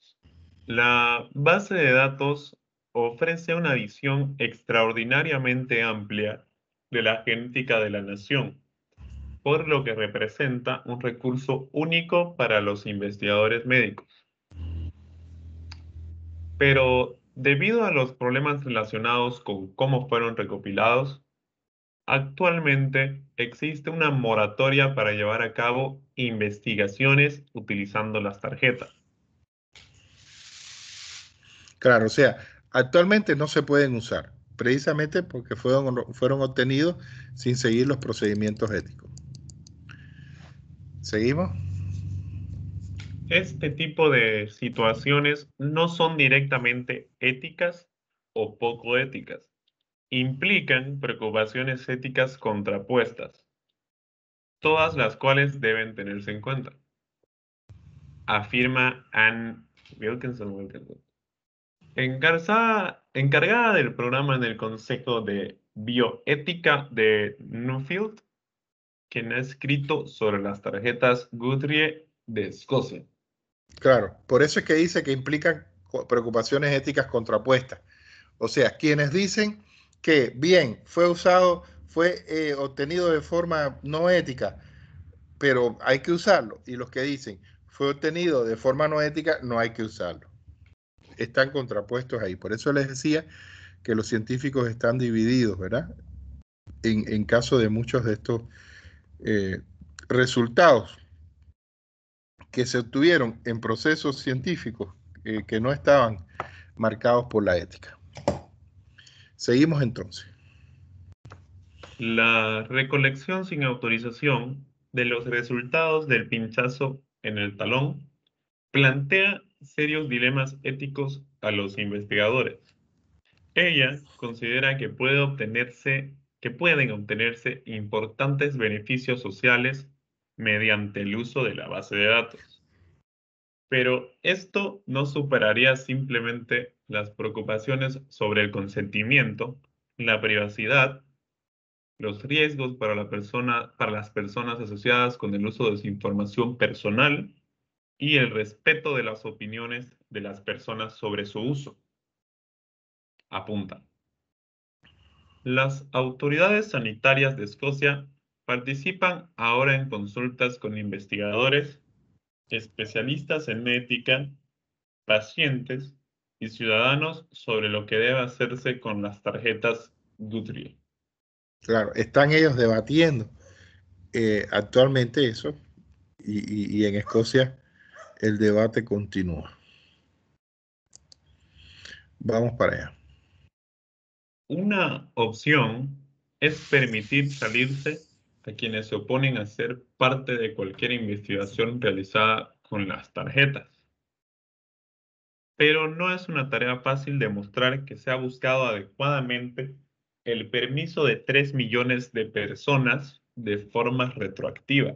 La base de datos ofrece una visión extraordinariamente amplia de la genética de la nación, por lo que representa un recurso único para los investigadores médicos. Pero debido a los problemas relacionados con cómo fueron recopilados, actualmente existe una moratoria para llevar a cabo investigaciones utilizando las tarjetas. Claro, o sea, actualmente no se pueden usar, precisamente porque fueron, fueron obtenidos sin seguir los procedimientos éticos. ¿Seguimos? Este tipo de situaciones no son directamente éticas o poco éticas. Implican preocupaciones éticas contrapuestas, todas las cuales deben tenerse en cuenta. Afirma Anne Wilkinson. Wilkinson. Encargada del programa en el Consejo de Bioética de Newfield, quien ha escrito sobre las tarjetas Guthrie de Escocia. Claro, por eso es que dice que implican preocupaciones éticas contrapuestas. O sea, quienes dicen que bien, fue usado, fue eh, obtenido de forma no ética, pero hay que usarlo. Y los que dicen, fue obtenido de forma no ética, no hay que usarlo. Están contrapuestos ahí. Por eso les decía que los científicos están divididos, ¿verdad? En, caso de muchos de estos eh, resultados que se obtuvieron en procesos científicos eh, que no estaban marcados por la ética. Seguimos entonces. La recolección sin autorización de los resultados del pinchazo en el talón plantea serios dilemas éticos a los investigadores. Ella considera que, puede obtenerse, que pueden obtenerse importantes beneficios sociales mediante el uso de la base de datos. Pero esto no superaría simplemente las preocupaciones sobre el consentimiento, la privacidad, los riesgos para, para las personas asociadas con el uso de su información personal y el respeto de las opiniones de las personas sobre su uso. Apunta. Las autoridades sanitarias de Escocia participan ahora en consultas con investigadores, especialistas en ética, pacientes y ciudadanos sobre lo que debe hacerse con las tarjetas Guthrie. Claro, están ellos debatiendo eh, actualmente eso y, en Escocia el debate continúa. Vamos para allá. Una opción es permitir salirse a quienes se oponen a ser parte de cualquier investigación realizada con las tarjetas. Pero no es una tarea fácil demostrar que se ha buscado adecuadamente el permiso de 3 millones de personas de forma retroactiva.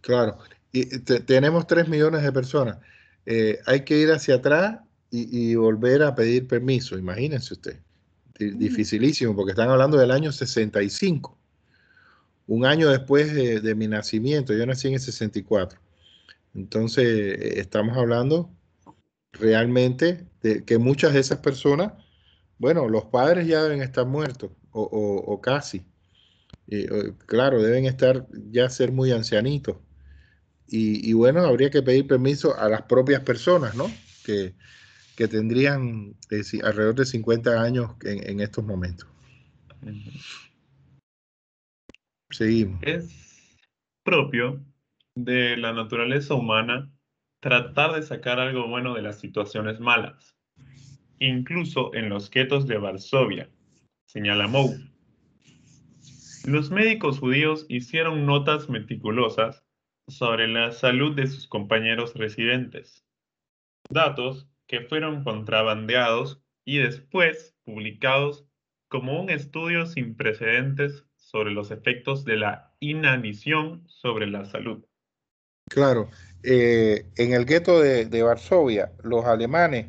Claro, y tenemos 3 millones de personas. Eh, hay que ir hacia atrás y, volver a pedir permiso, imagínense usted. Mm. Dificilísimo, porque están hablando del año 65, un año después de, mi nacimiento, yo nací en el 64. Entonces, eh, estamos hablando realmente de que muchas de esas personas bueno, los padres ya deben estar muertos o, casi. claro, deben estar ya ser muy ancianitos. Y, bueno, habría que pedir permiso a las propias personas, ¿no? Que, tendrían eh, alrededor de 50 años en, estos momentos. Seguimos. Es propio de la naturaleza humana tratar de sacar algo bueno de las situaciones malas incluso en los guetos de Varsovia, señala Moe. Los médicos judíos hicieron notas meticulosas sobre la salud de sus compañeros residentes, datos que fueron contrabandeados y después publicados como un estudio sin precedentes sobre los efectos de la inanición sobre la salud. Claro, eh, en el gueto de, de Varsovia, los alemanes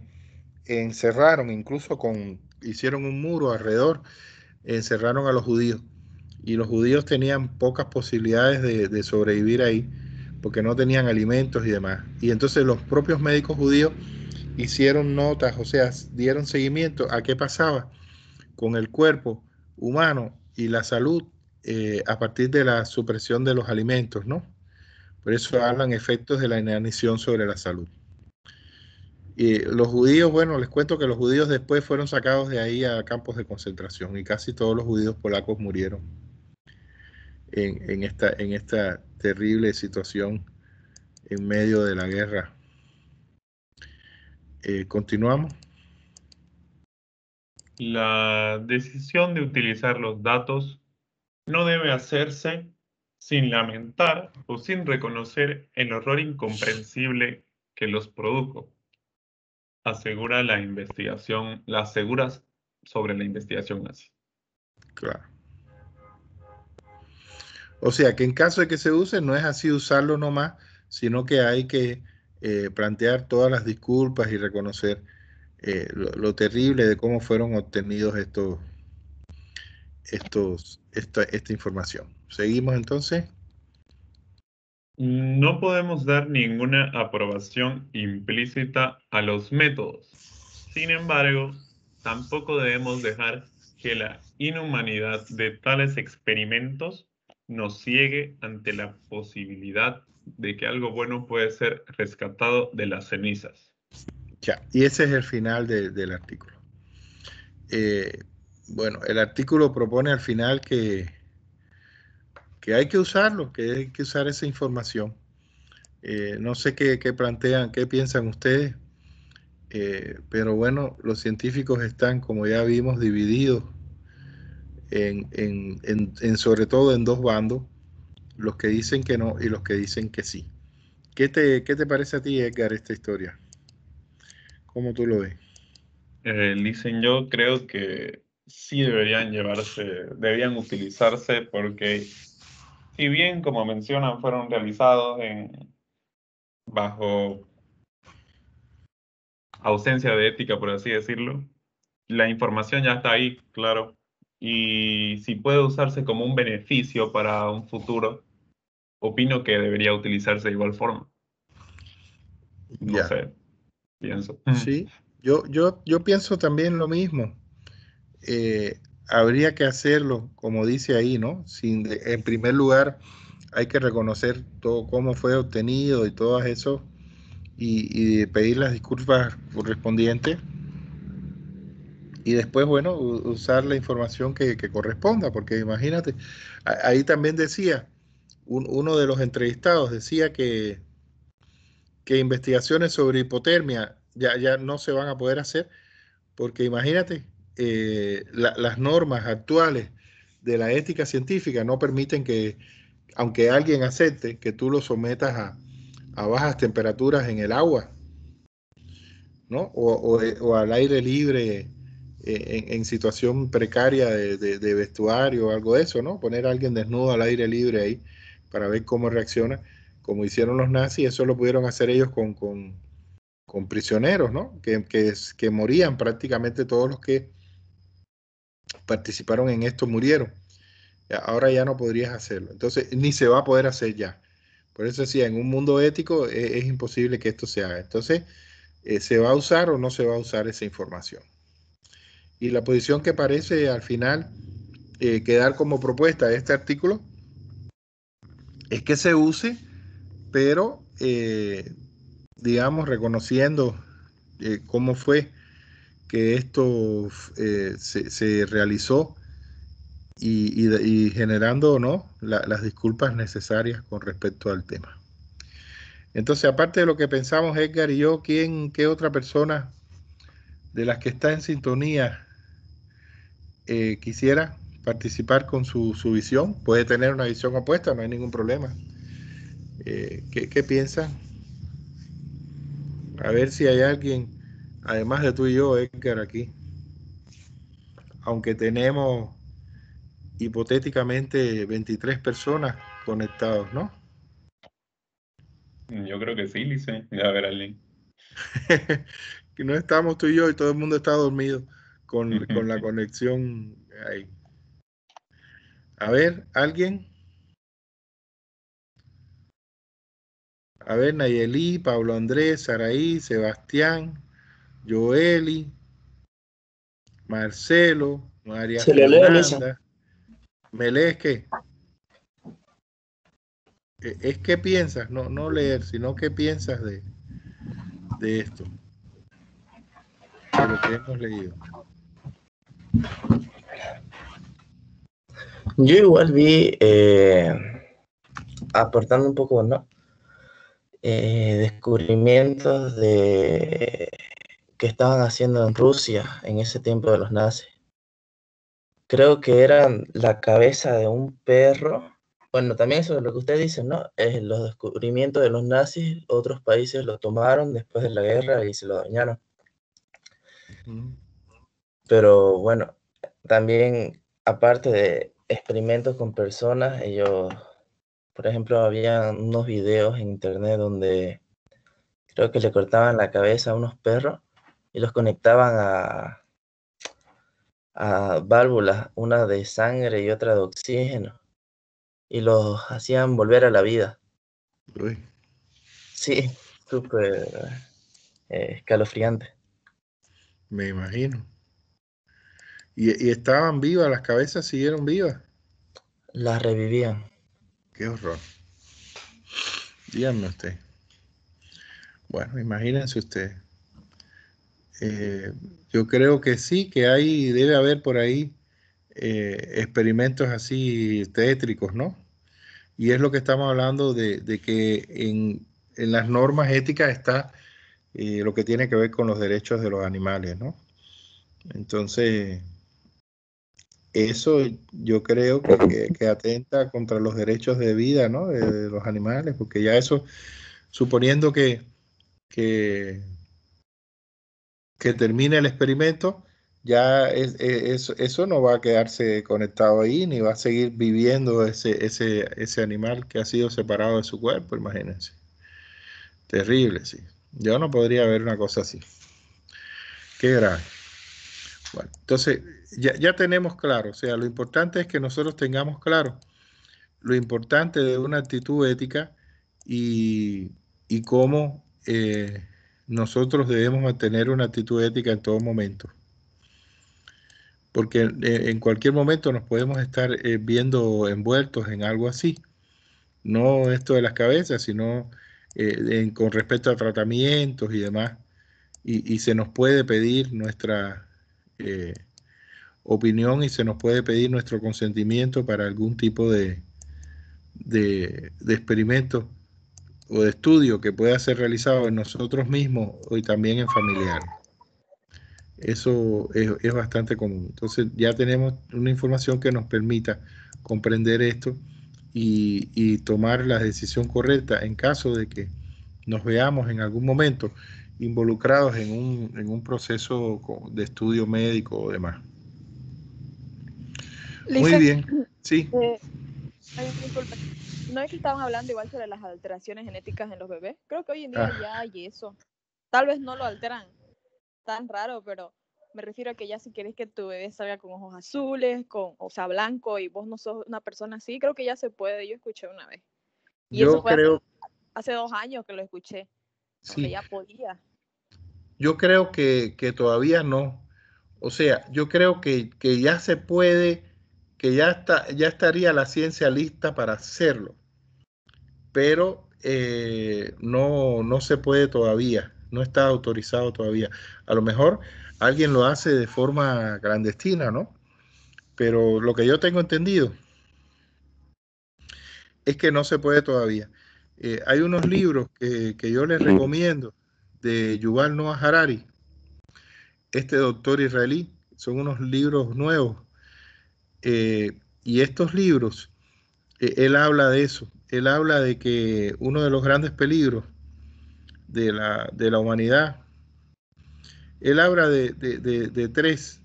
encerraron, incluso con, hicieron un muro alrededor, encerraron a los judíos. Y los judíos tenían pocas posibilidades de, sobrevivir ahí, porque no tenían alimentos y demás. Y entonces los propios médicos judíos hicieron notas, o sea, dieron seguimiento a qué pasaba con el cuerpo humano y la salud eh, a partir de la supresión de los alimentos, ¿no? Por eso hablan efectos de la inanición sobre la salud. Y los judíos, bueno, les cuento que los judíos después fueron sacados de ahí a campos de concentración y casi todos los judíos polacos murieron en, esta, en esta terrible situación en medio de la guerra. Eh, continuamos. La decisión de utilizar los datos no debe hacerse sin lamentar o sin reconocer el horror incomprensible que los produjo. Asegura la investigación, las aseguras sobre la investigación nazi. Claro. O sea que en caso de que se use, no es así usarlo nomás, sino que hay que eh, plantear todas las disculpas y reconocer eh, lo, terrible de cómo fueron obtenidos estos, estos, esta, esta información. Seguimos entonces. No podemos dar ninguna aprobación implícita a los métodos. Sin embargo, tampoco debemos dejar que la inhumanidad de tales experimentos nos ciegue ante la posibilidad de que algo bueno puede ser rescatado de las cenizas. Ya, y ese es el final del artículo. Eh, bueno, el artículo propone al final que, que hay que usarlo, que hay que usar esa información. Eh, no sé qué, plantean, qué piensan ustedes, eh, pero bueno, los científicos están, como ya vimos, divididos en, sobre todo en dos bandos, los que dicen que no y los que dicen que sí. ¿Qué te, qué te parece a ti, Edgar, esta historia? ¿Cómo tú lo ves? Eh, dicen yo creo que sí deberían llevarse, deberían utilizarse porque si bien, como mencionan, fueron realizados en, bajo ausencia de ética, por así decirlo, la información ya está ahí, claro, y si puede usarse como un beneficio para un futuro, opino que debería utilizarse de igual forma. No sé, pienso. Sí, yo, yo, yo pienso también lo mismo. Eh, habría que hacerlo, como dice ahí, ¿no? Sin, en primer lugar, hay que reconocer todo cómo fue obtenido y todo eso y, y pedir las disculpas correspondientes y después, bueno, usar la información que, corresponda, porque imagínate, ahí también decía, uno de los entrevistados decía que, que investigaciones sobre hipotermia ya, ya no se van a poder hacer, porque imagínate, eh, las normas actuales de la ética científica no permiten que, aunque alguien acepte que tú lo sometas a, a bajas temperaturas en el agua, ¿no? O, o al aire libre en, situación precaria de, vestuario o algo de eso, ¿no? Poner a alguien desnudo al aire libre ahí para ver cómo reacciona, como hicieron los nazis, eso lo pudieron hacer ellos con, con, prisioneros, ¿no? Que, que, morían prácticamente todos los que participaron en esto murieron. Ahora ya no podrías hacerlo. Entonces, ni se va a poder hacer ya. Por eso decía, en un mundo ético es, imposible que esto se haga. Entonces, eh, ¿se va a usar o no se va a usar esa información? Y la posición que parece al final eh, quedar como propuesta de este artículo es que se use, pero eh, digamos reconociendo eh, cómo fue que esto se, realizó y, generando ¿no? las disculpas necesarias con respecto al tema. Entonces, aparte de lo que pensamos Edgar y yo, ¿quién, qué otra persona de las que está en sintonía eh, quisiera participar con su, visión, puede tener una visión opuesta, no hay ningún problema. Eh, ¿qué, ¿Qué piensan? A ver si hay alguien, además de tú y yo, Edgar, aquí. Aunque tenemos hipotéticamente 23 personas conectados, ¿no? Yo creo que sí, Lice. A ver, que no estamos tú y yo y todo el mundo está dormido con, la conexión ahí. A ver, ¿alguien? A ver, Nayeli, Pablo Andrés, Saraí, Sebastián, Joeli, Marcelo, María Fernanda. ¿Me lees qué? E, es que piensas, no, no leer, sino qué piensas de, de esto, de lo que hemos leído. Yo igual vi, eh, aportando un poco, ¿no? Eh, descubrimientos de que estaban haciendo en Rusia en ese tiempo de los nazis. Creo que eran la cabeza de un perro. Bueno, también eso es lo que usted dice, ¿no? Los descubrimientos de los nazis, otros países lo tomaron después de la guerra y se lo dañaron. Pero bueno, también aparte de experimentos con personas, ellos, por ejemplo, había unos videos en internet donde creo que le cortaban la cabeza a unos perros y los conectaban a, a válvulas, una de sangre y otra de oxígeno, y los hacían volver a la vida. Sí, súper eh, escalofriante. Me imagino. ¿Y, estaban vivas? ¿Las cabezas siguieron vivas? Las revivían. Qué horror. Díganme usted. Bueno, imagínense usted. Eh, yo creo que sí, que hay, debe haber por ahí eh, experimentos así tétricos, ¿no? Y es lo que estamos hablando de, que en, las normas éticas está eh, lo que tiene que ver con los derechos de los animales, ¿no? Entonces, eso yo creo que, atenta contra los derechos de vida ¿no? de, los animales, porque ya eso, suponiendo que, que, termine el experimento, ya es, eso no va a quedarse conectado ahí, ni va a seguir viviendo ese, ese, ese animal que ha sido separado de su cuerpo, imagínense. Terrible, sí. Yo no podría ver una cosa así. Qué grave. Bueno, entonces ya, tenemos claro, o sea, lo importante es que nosotros tengamos claro lo importante de una actitud ética y, cómo eh, nosotros debemos mantener una actitud ética en todo momento. Porque en cualquier momento nos podemos estar eh, viendo envueltos en algo así. No esto de las cabezas, sino eh, con respecto a tratamientos y demás. Y, se nos puede pedir nuestra opinión y se nos puede pedir nuestro consentimiento para algún tipo de, de, experimento o de estudio que pueda ser realizado en nosotros mismos y también en familiares. Eso es, bastante común. Entonces ya tenemos una información que nos permita comprender esto y, tomar la decisión correcta en caso de que nos veamos en algún momento involucrados en un, en un proceso de estudio médico o demás. Muy bien, sí. Eh, ¿No es que estaban hablando igual sobre las alteraciones genéticas en los bebés? Creo que hoy en día ah. ya hay eso. Tal vez no lo alteran tan raro, pero me refiero a que ya si quieres que tu bebé salga con ojos azules, con, o sea, blanco, y vos no sos una persona así, creo que ya se puede. Yo escuché una vez. Y Yo eso fue creo... hace, dos años que lo escuché. Sí. ya podía. Yo creo que, que, todavía no. O sea, yo creo que, que ya se puede que ya, está, ya estaría la ciencia lista para hacerlo, pero eh, no, no se puede todavía, no está autorizado todavía. A lo mejor alguien lo hace de forma clandestina, ¿no? Pero lo que yo tengo entendido es que no se puede todavía. Eh, hay unos libros que, que, yo les recomiendo de Yuval Noah Harari, este doctor israelí, son unos libros nuevos eh, y estos libros, eh, él habla de eso. Él habla de que uno de los grandes peligros de la, humanidad, él habla de, tres.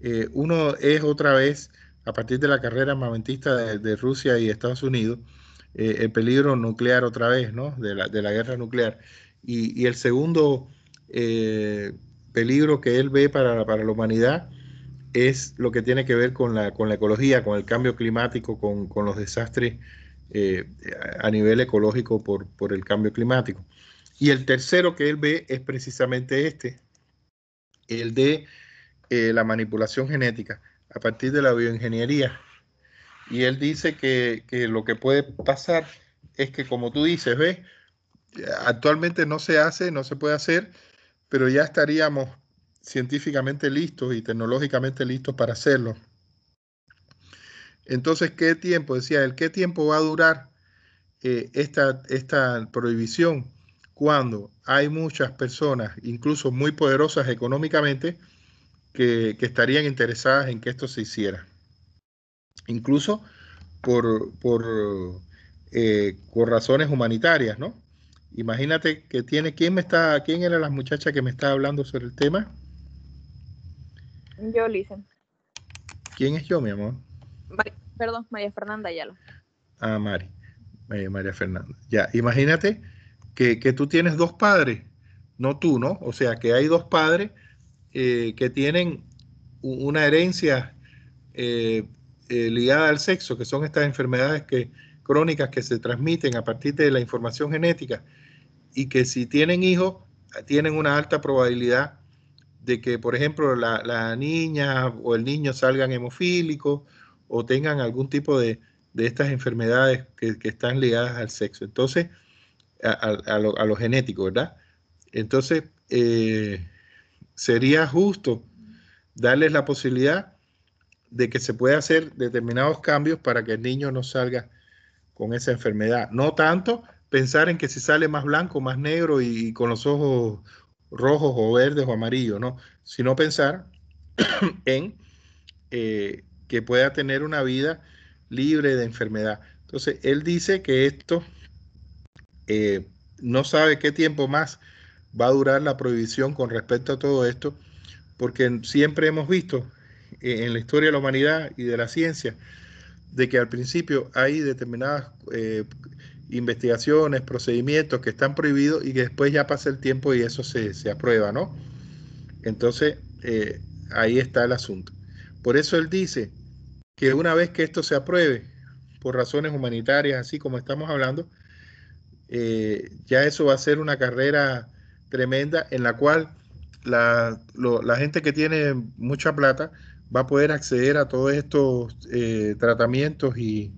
Eh, uno es otra vez, a partir de la carrera armamentista de, Rusia y Estados Unidos, el peligro nuclear otra vez, ¿no? De la, guerra nuclear. Y, el segundo peligro que él ve para la humanidad es lo que tiene que ver con la, con la ecología, con el cambio climático, con, los desastres eh, a nivel ecológico por, por, el cambio climático. Y el tercero que él ve es precisamente este, el de eh, la manipulación genética a partir de la bioingeniería. Y él dice que, que lo que puede pasar es que, como tú dices, ¿ves? Actualmente no se hace, no se puede hacer, pero ya estaríamos científicamente listos y tecnológicamente listos para hacerlo. Entonces, ¿qué tiempo? Decía él, ¿qué tiempo va a durar eh, esta, esta prohibición cuando hay muchas personas, incluso muy poderosas económicamente, que, estarían interesadas en que esto se hiciera? Incluso por, por, eh, por razones humanitarias, ¿no? Imagínate que tiene, ¿quién me está, quién era la muchacha que me estaba hablando sobre el tema? Yo, Lisa. ¿Quién es yo, mi amor? perdón, María Fernanda Ayala. Ah, Mari. María, Fernanda. Ya, imagínate que, tú tienes dos padres, no tú, ¿no? O sea, que hay dos padres eh, que tienen una herencia eh, eh, ligada al sexo, que son estas enfermedades que, crónicas que se transmiten a partir de la información genética y que si tienen hijos, tienen una alta probabilidad de que, por ejemplo, la, niña o el niño salgan hemofílicos o tengan algún tipo de, estas enfermedades que, están ligadas al sexo. Entonces, a, lo, genético, ¿verdad? Entonces, eh, sería justo darles la posibilidad de que se pueda hacer determinados cambios para que el niño no salga con esa enfermedad. No tanto pensar en que si sale más blanco, más negro y con los ojos rojos o verdes o amarillos, ¿no? Sino pensar en eh, que pueda tener una vida libre de enfermedad. Entonces, él dice que esto eh, no sabe qué tiempo más va a durar la prohibición con respecto a todo esto, porque siempre hemos visto eh, en la historia de la humanidad y de la ciencia de que al principio hay determinadas investigaciones, procedimientos que están prohibidos y que después ya pasa el tiempo y eso se, aprueba, ¿no? Entonces, eh, ahí está el asunto. Por eso él dice que una vez que esto se apruebe, por razones humanitarias, así como estamos hablando, eh, ya eso va a ser una carrera tremenda en la cual la, gente que tiene mucha plata va a poder acceder a todos estos eh, tratamientos y,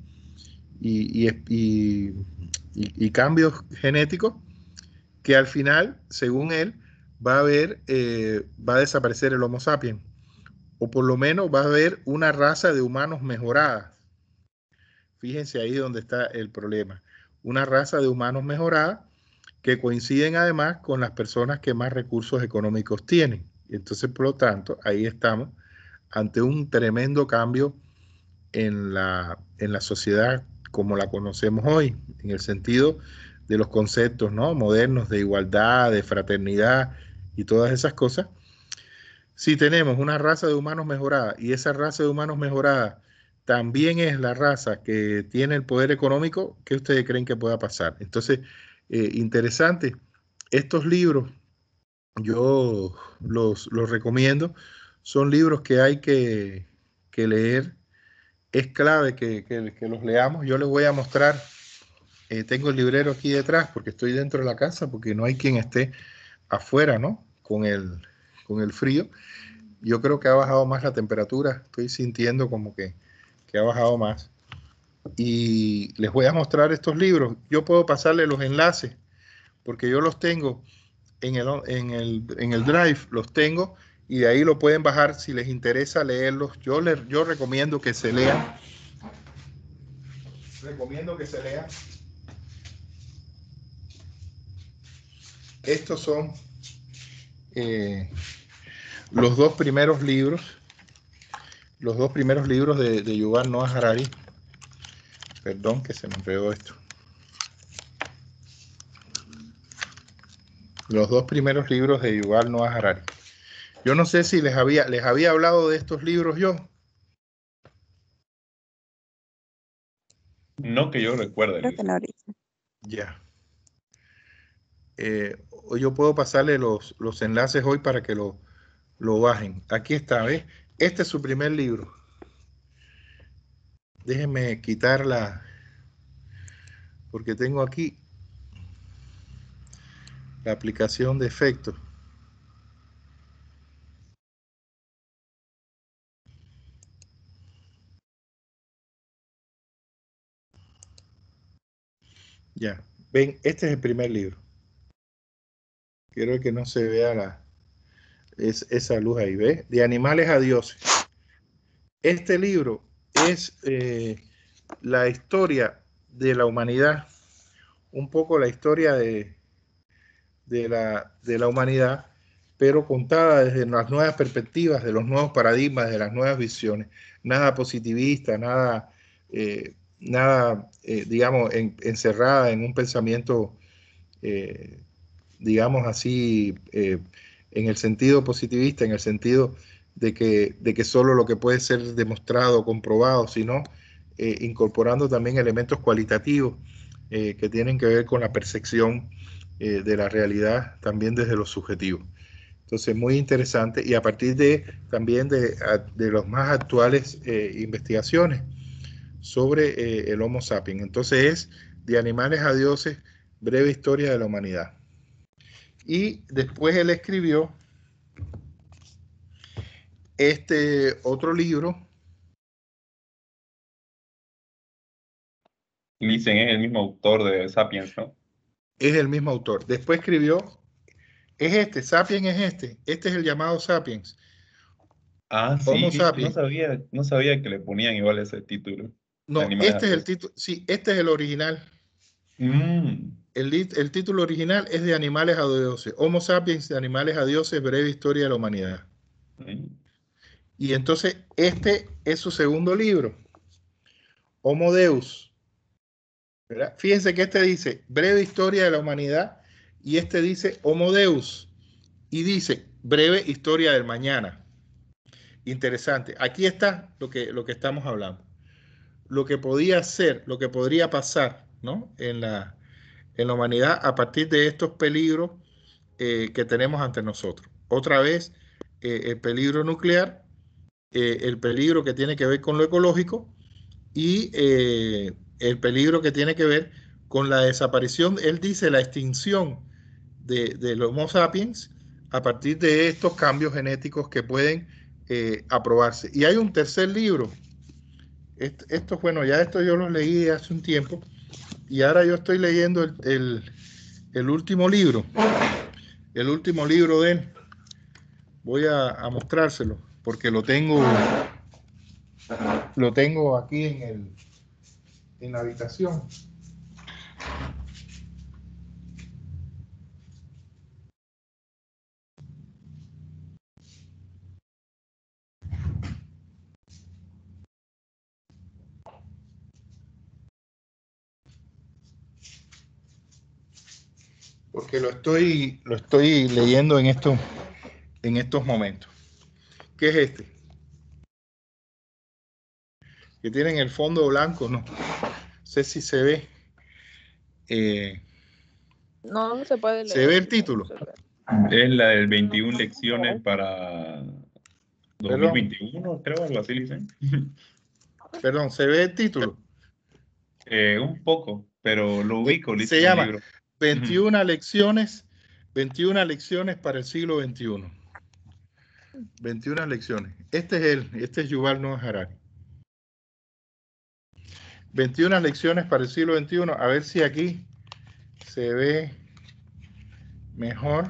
cambios genéticos que al final, según él, va a haber, eh, va a desaparecer el Homo sapiens, o por lo menos va a haber una raza de humanos mejorada. Fíjense ahí donde está el problema. Una raza de humanos mejorada que coinciden además con las personas que más recursos económicos tienen. Entonces, por lo tanto, ahí estamos ante un tremendo cambio en la, en la sociedad como la conocemos hoy, en el sentido de los conceptos ¿no? modernos de igualdad, de fraternidad y todas esas cosas. Si tenemos una raza de humanos mejorada y esa raza de humanos mejorada también es la raza que tiene el poder económico, ¿qué ustedes creen que pueda pasar? Entonces, eh, interesante, estos libros yo los, los, recomiendo, son libros que hay que, que leer es clave que, los leamos. Yo les voy a mostrar, eh, tengo el librero aquí detrás porque estoy dentro de la casa, porque no hay quien esté afuera, ¿no? Con el, con el frío. Yo creo que ha bajado más la temperatura, estoy sintiendo como que, ha bajado más. Y les voy a mostrar estos libros. Yo puedo pasarle los enlaces, porque yo los tengo en el, en el, en el Drive, los tengo y de ahí lo pueden bajar si les interesa leerlos. Yo, les, yo recomiendo que se lean. Recomiendo que se lean. Estos son eh, los dos primeros libros. Los dos primeros libros de, de Noah Harari. Perdón que se me enredó esto. Los dos primeros libros de Yuval Noah Harari. Yo no sé si les había, les había hablado de estos libros yo. No que yo recuerde. Ya. Eh, yo puedo pasarle los, los, enlaces hoy para que lo, lo bajen. Aquí está, ¿ves? Este es su primer libro. Déjenme quitarla, porque tengo aquí la aplicación de efectos. Ya, ven, este es el primer libro. Quiero que no se vea esa luz ahí, ¿ves? De animales a dioses. Este libro es eh, la historia de la humanidad, un poco la historia de, de, la, de la humanidad, pero contada desde las nuevas perspectivas, de los nuevos paradigmas, de las nuevas visiones. Nada positivista, nada, eh, nada eh, digamos, encerrada en un pensamiento, eh, digamos así, en el sentido positivista, en el sentido de que, de que solo lo que puede ser demostrado, comprobado, sino incorporando también elementos cualitativos que tienen que ver con la percepción de la realidad también desde lo subjetivo. Entonces, muy interesante y a partir de también de, de las más actuales eh, investigaciones sobre eh, el Homo sapiens. Entonces, es de animales a dioses, breve historia de la humanidad. Y después él escribió este otro libro. Dicen, es el mismo autor de Sapiens, ¿no? Es el mismo autor. Después escribió es este, Sapiens es este. Este es el llamado Sapiens. Ah, sí. No sabía, no sabía que le ponían igual ese título. No, este es el título. Sí, este es el original. Mm. El, título original es de Animales a Dioses. Homo sapiens de Animales a Dioses, breve historia de la humanidad. Mm. Y entonces, este es su segundo libro. Homo Deus. Fíjense que este dice breve historia de la humanidad y este dice Homo Deus y dice breve historia del mañana. Interesante. Aquí está lo que, lo que estamos hablando. Lo que podía ser, lo que podría pasar ¿no? en, la, en la humanidad a partir de estos peligros eh, que tenemos ante nosotros. Otra vez, eh, el peligro nuclear, eh, el peligro que tiene que ver con lo ecológico y el peligro que tiene que ver con la desaparición, él dice la extinción de, los Homo sapiens a partir de estos cambios genéticos que pueden aprobarse. Y hay un tercer libro. Esto, bueno, ya esto yo lo leí hace un tiempo y ahora yo estoy leyendo el, el, último libro, el último libro de él. Voy a, a, mostrárselo porque lo tengo, lo tengo aquí en, el, en la habitación. Porque lo estoy, lo estoy leyendo en, esto, en estos momentos. ¿Qué es este? Que tiene en el fondo blanco, no sé si se ve. Eh, no, no se puede leer. ¿Se ve el título? Es la del 21 lecciones para 2021, creo, algo así dicen. Perdón, ¿se ve el título? Eh, un poco, pero lo ubico. Se llama 21 lecciones, 21 lecciones para el siglo XXI. 21 lecciones. Este es él, este es Yuval Noah Harari. 21 lecciones para el siglo XXI. A ver si aquí se ve mejor.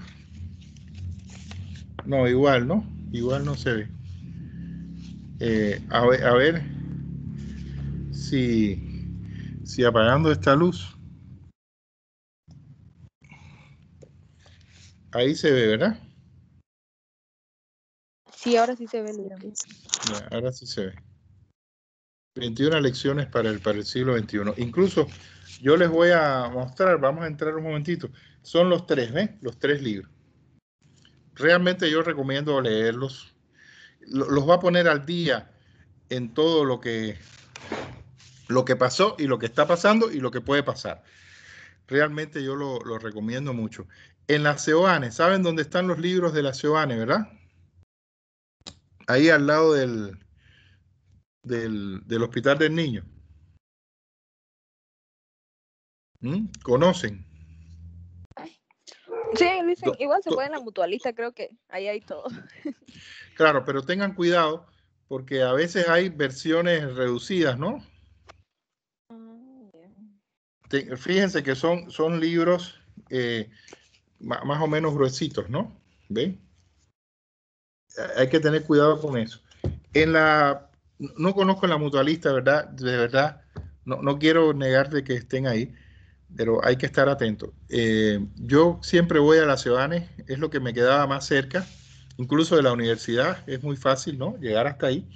No, igual, ¿no? Igual no se ve. Eh, a, ver, a ver si, si apagando esta luz Ahí se ve, ¿verdad? Sí, ahora sí se ve. ahora sí se ve. 21 lecciones para el, para el siglo XXI. Incluso yo les voy a mostrar, vamos a entrar un momentito. Son los tres, ¿ves? Los tres libros. Realmente yo recomiendo leerlos. Los va a poner al día en todo lo que, lo que pasó y lo que está pasando y lo que puede pasar. Realmente yo lo, lo recomiendo mucho en la Seoane. ¿Saben dónde están los libros de la Seoane, verdad? Ahí al lado del, del, Hospital del Niño. ¿Mm? ¿Conocen? Sí, dicen, igual se puede en la mutualista, creo que ahí hay todo. Claro, pero tengan cuidado porque a veces hay versiones reducidas, ¿no? fíjense que son, son libros eh, más o menos gruesitos, ¿no? ¿Ven? Hay que tener cuidado con eso. En la, no conozco la mutualista, ¿verdad? De verdad, no, no quiero negar de que estén ahí, pero hay que estar atento. Eh, yo siempre voy a la Cebanes, es lo que me quedaba más cerca, incluso de la universidad, es muy fácil, ¿no? Llegar hasta ahí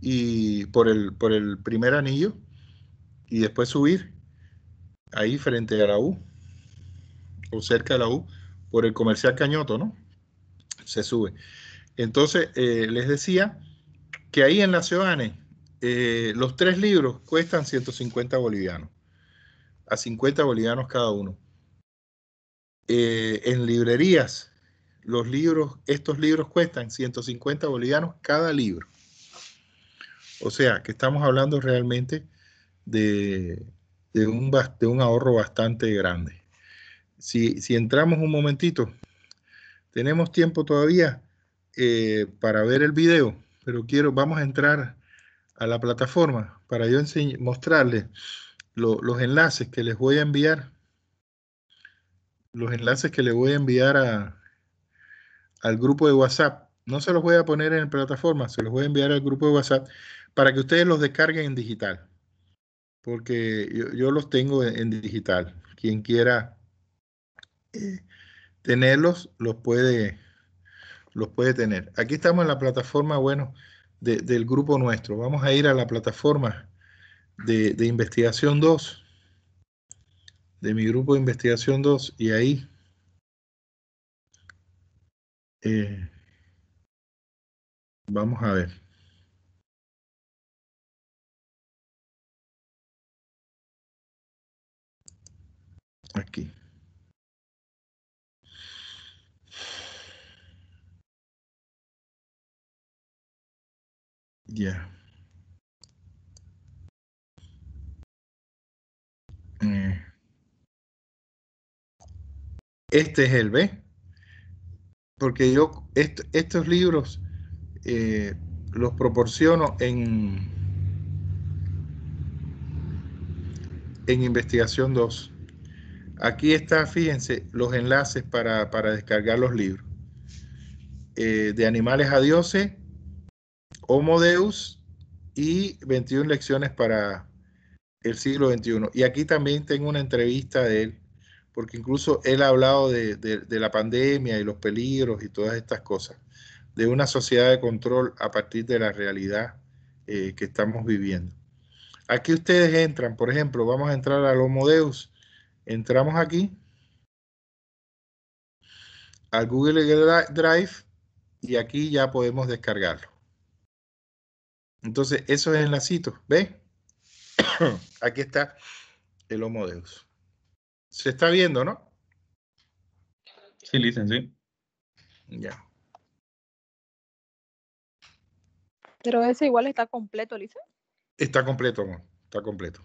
y por el, por el primer anillo y después subir ahí frente a la U o cerca de la U por el comercial Cañoto, ¿no? Se sube. Entonces, eh, les decía que ahí en la Cebanes eh, los tres libros cuestan 150 bolivianos, a 50 bolivianos cada uno. Eh, en librerías, los libros, estos libros cuestan 150 bolivianos cada libro. O sea, que estamos hablando realmente de, de un, ahorro bastante grande. Si, entramos un momentito, tenemos tiempo todavía eh, para ver el video, pero quiero, vamos a entrar a la plataforma para yo mostrarles los enlaces que les voy a enviar, los enlaces que les voy a enviar a, al grupo de WhatsApp. No se los voy a poner en la plataforma, se los voy a enviar al grupo de WhatsApp para que ustedes los descarguen en digital, porque yo, los tengo en, digital. Quien quiera tenerlos, los puede, los puede tener. Aquí estamos en la plataforma, bueno, del grupo nuestro. Vamos a ir a la plataforma de, investigación 2, de mi grupo de investigación 2, y ahí eh, vamos a ver. Aquí. Ya. Eh. Este es el B. Porque yo estos libros eh, los proporciono en, en investigación 2. Aquí está, fíjense, los enlaces para, descargar los libros. Eh, de animales a dioses, Homo Deus y 21 lecciones para el siglo XXI. Y aquí también tengo una entrevista de él, porque incluso él ha hablado de, la pandemia y los peligros y todas estas cosas, de una sociedad de control a partir de la realidad eh, que estamos viviendo. Aquí ustedes entran, por ejemplo, vamos a entrar al Homo Deus, entramos aquí al Google Drive y aquí ya podemos descargarlo. Entonces, esos enlacitos, ¿ve? Aquí está el Homo Deus. Se está viendo, ¿no? Sí, dicen, sí. Ya. Pero ese igual está completo, Lisa. Está completo, amor. Está completo.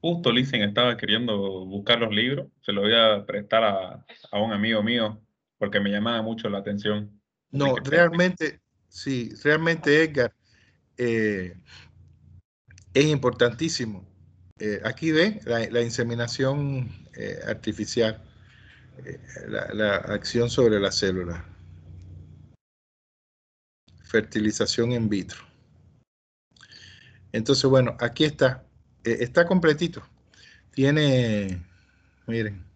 Justo Licen estaba queriendo buscar los libros. Se los voy a prestar a, a un amigo mío porque me llamaba mucho la atención. No, realmente, sí, realmente Edgar, eh, es importantísimo. Eh, aquí ve la, inseminación eh, artificial, la, acción sobre la célula, fertilización in vitro. Entonces, bueno, aquí está, está completito. Tiene, miren,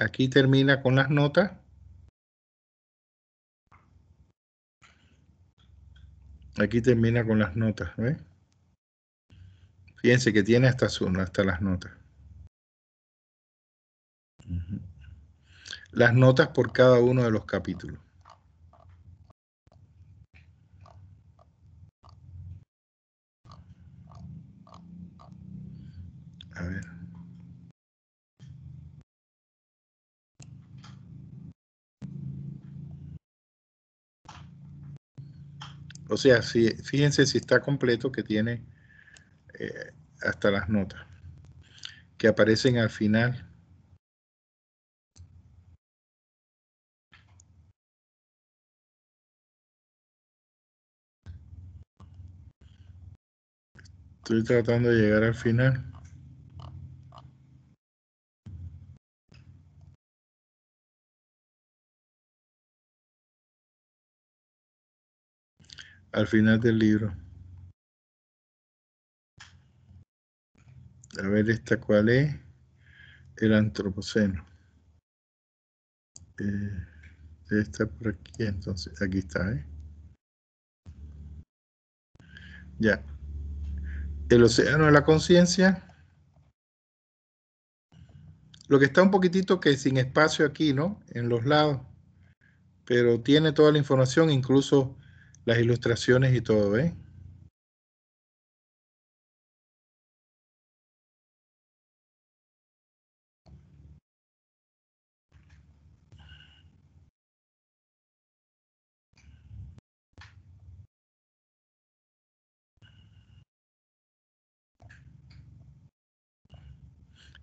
Aquí termina con las notas. Aquí termina con las notas, ¿ve? Fíjense que tiene hasta, su, hasta las notas. Las notas por cada uno de los capítulos. O sea, si, fíjense si está completo que tiene eh, hasta las notas que aparecen al final. Estoy tratando de llegar al final. Al final del libro. A ver esta cuál es. El antropoceno. Eh, estar por aquí, entonces. Aquí está, ¿eh? Ya. El océano de la conciencia. Lo que está un poquitito que sin espacio aquí, ¿no? En los lados. Pero tiene toda la información, incluso las ilustraciones y todo, ¿ves?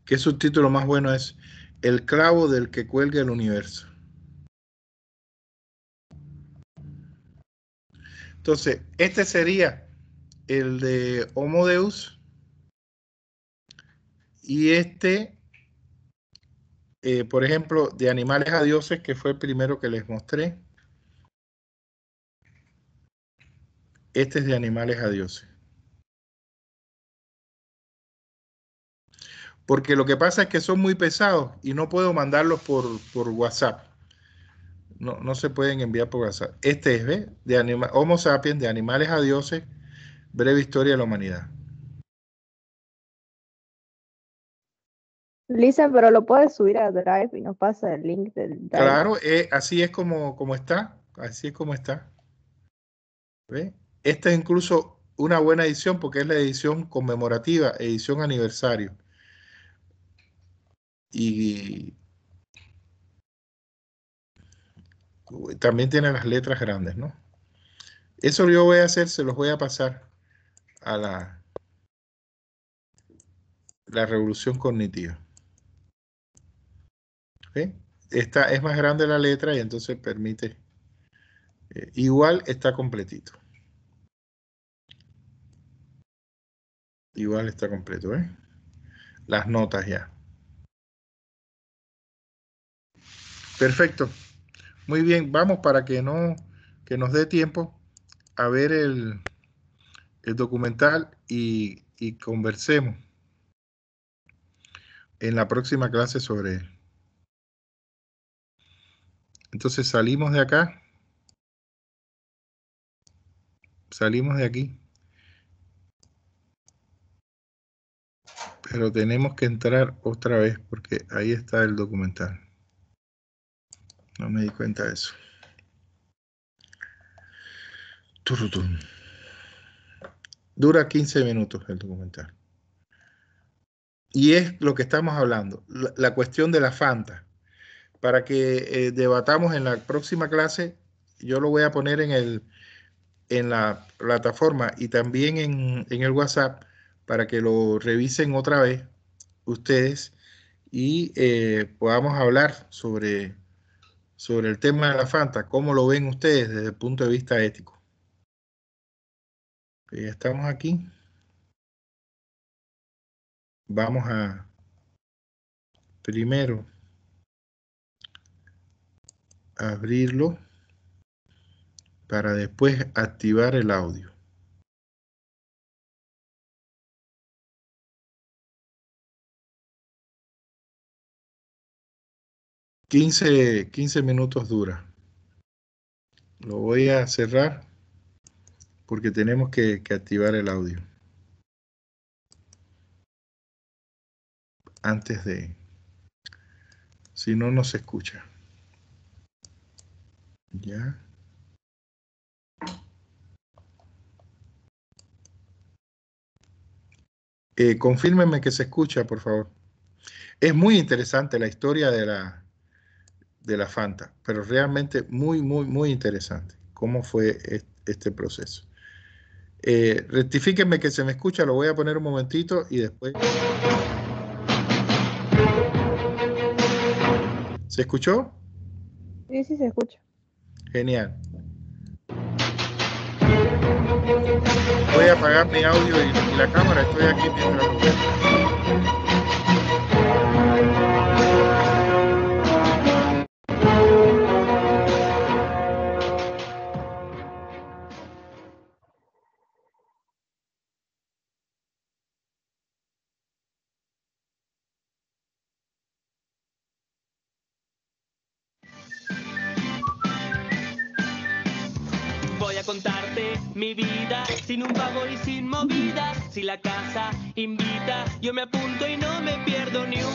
¿Qué subtítulo más bueno es? El clavo del que cuelga el universo. Entonces, este sería el de Homo Deus. Y este, eh, por ejemplo, de animales a dioses, que fue el primero que les mostré. Este es de animales a dioses. porque lo que pasa es que son muy pesados y no puedo mandarlos por, WhatsApp. No, no, se pueden enviar por WhatsApp. Este es, ¿ve? De anima Homo sapiens, de animales a dioses, breve historia de la humanidad. Lisa, pero lo puedes subir a Drive y nos pasa el link del Drive. Claro, eh, así es como, como está. Así es como está. ¿Ve? Esta es incluso una buena edición porque es la edición conmemorativa, edición aniversario y también tiene las letras grandes, ¿no? Eso yo voy a hacer, se los voy a pasar a la, la revolución cognitiva. Esta es más grande la letra y entonces permite, eh, igual está completito. Igual está completo, ¿eh? Las notas ya. Perfecto. Muy bien, vamos para que no que nos dé tiempo a ver el, el documental y, y, conversemos en la próxima clase sobre él. Entonces salimos de acá. Salimos de aquí. Pero tenemos que entrar otra vez porque ahí está el documental. No me di cuenta de eso. Dura 15 minutos el documental. Y es lo que estamos hablando, la, cuestión de la Fanta. Para que eh, debatamos en la próxima clase, yo lo voy a poner en, el, en la plataforma y también en, en el WhatsApp para que lo revisen otra vez ustedes y eh, podamos hablar sobre sobre el tema de la Fanta, ¿cómo lo ven ustedes desde el punto de vista ético? Estamos aquí. Vamos a primero abrirlo para después activar el audio. 15, 15 minutos dura. Lo voy a cerrar porque tenemos que, activar el audio. Antes de... Si no, no se escucha. Ya. Eh, confírmenme que se escucha, por favor. Es muy interesante la historia de la, de la Fanta, pero realmente muy, muy, muy interesante cómo fue este proceso. Eh, rectifíquenme que se me escucha, lo voy a poner un momentito y después... ¿Se escuchó? Sí, sí, se escucha. Genial. Voy a apagar mi audio y, la cámara. Estoy aquí mientras sin un y sin. Si la casa invita, yo me apunto y no me pierdo ni un.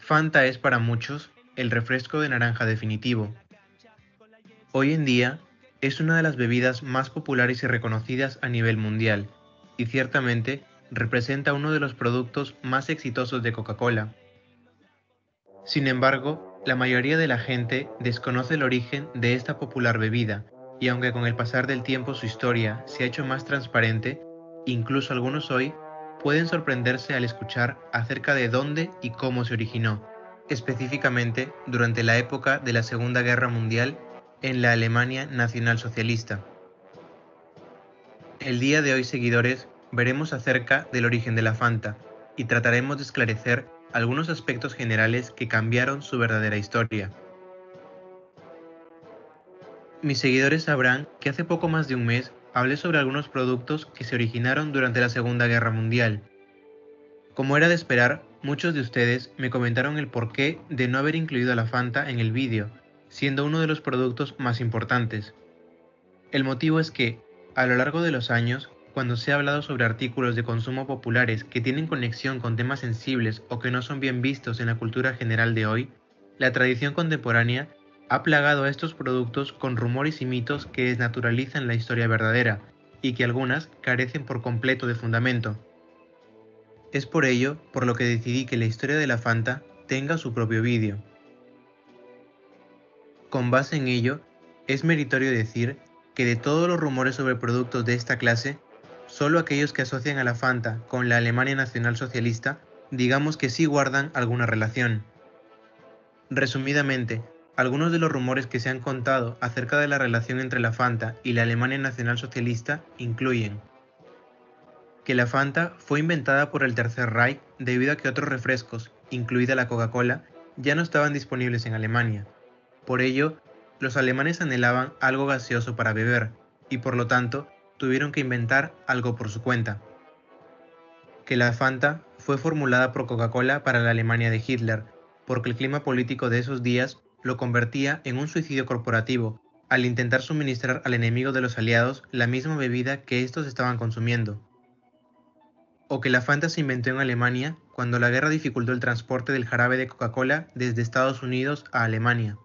Fanta es para muchos el refresco de naranja definitivo. Hoy en día es una de las bebidas más populares y reconocidas a nivel mundial y ciertamente representa uno de los productos más exitosos de Coca-Cola. Sin embargo, la mayoría de la gente desconoce el origen de esta popular bebida y aunque con el pasar del tiempo su historia se ha hecho más transparente, incluso algunos hoy pueden sorprenderse al escuchar acerca de dónde y cómo se originó, específicamente durante la época de la Segunda Guerra Mundial en la Alemania nacionalsocialista. El día de hoy, seguidores, veremos acerca del origen de la Fanta y trataremos de esclarecer algunos aspectos generales que cambiaron su verdadera historia. Mis seguidores sabrán que hace poco más de un mes hablé sobre algunos productos que se originaron durante la Segunda Guerra Mundial. Como era de esperar, muchos de ustedes me comentaron el porqué de no haber incluido a la Fanta en el vídeo, siendo uno de los productos más importantes. El motivo es que, a lo largo de los años, cuando se ha hablado sobre artículos de consumo populares que tienen conexión con temas sensibles o que no son bien vistos en la cultura general de hoy, la tradición contemporánea ha plagado a estos productos con rumores y mitos que desnaturalizan la historia verdadera y que algunas carecen por completo de fundamento. Es por ello por lo que decidí que la historia de la Fanta tenga su propio vídeo. Con base en ello, es meritorio decir que de todos los rumores sobre productos de esta clase, solo aquellos que asocian a la Fanta con la Alemania Nacional Socialista digamos que sí guardan alguna relación. Resumidamente, algunos de los rumores que se han contado acerca de la relación entre la Fanta y la Alemania Nacional Socialista incluyen que la Fanta fue inventada por el Tercer Reich debido a que otros refrescos, incluida la Coca-Cola, ya no estaban disponibles en Alemania. Por ello, los alemanes anhelaban algo gaseoso para beber y por lo tanto tuvieron que inventar algo por su cuenta. Que la Fanta fue formulada por Coca-Cola para la Alemania de Hitler, porque el clima político de esos días lo convertía en un suicidio corporativo al intentar suministrar al enemigo de los aliados la misma bebida que estos estaban consumiendo. O que la Fanta se inventó en Alemania cuando la guerra dificultó el transporte del jarabe de Coca-Cola desde Estados Unidos a Alemania.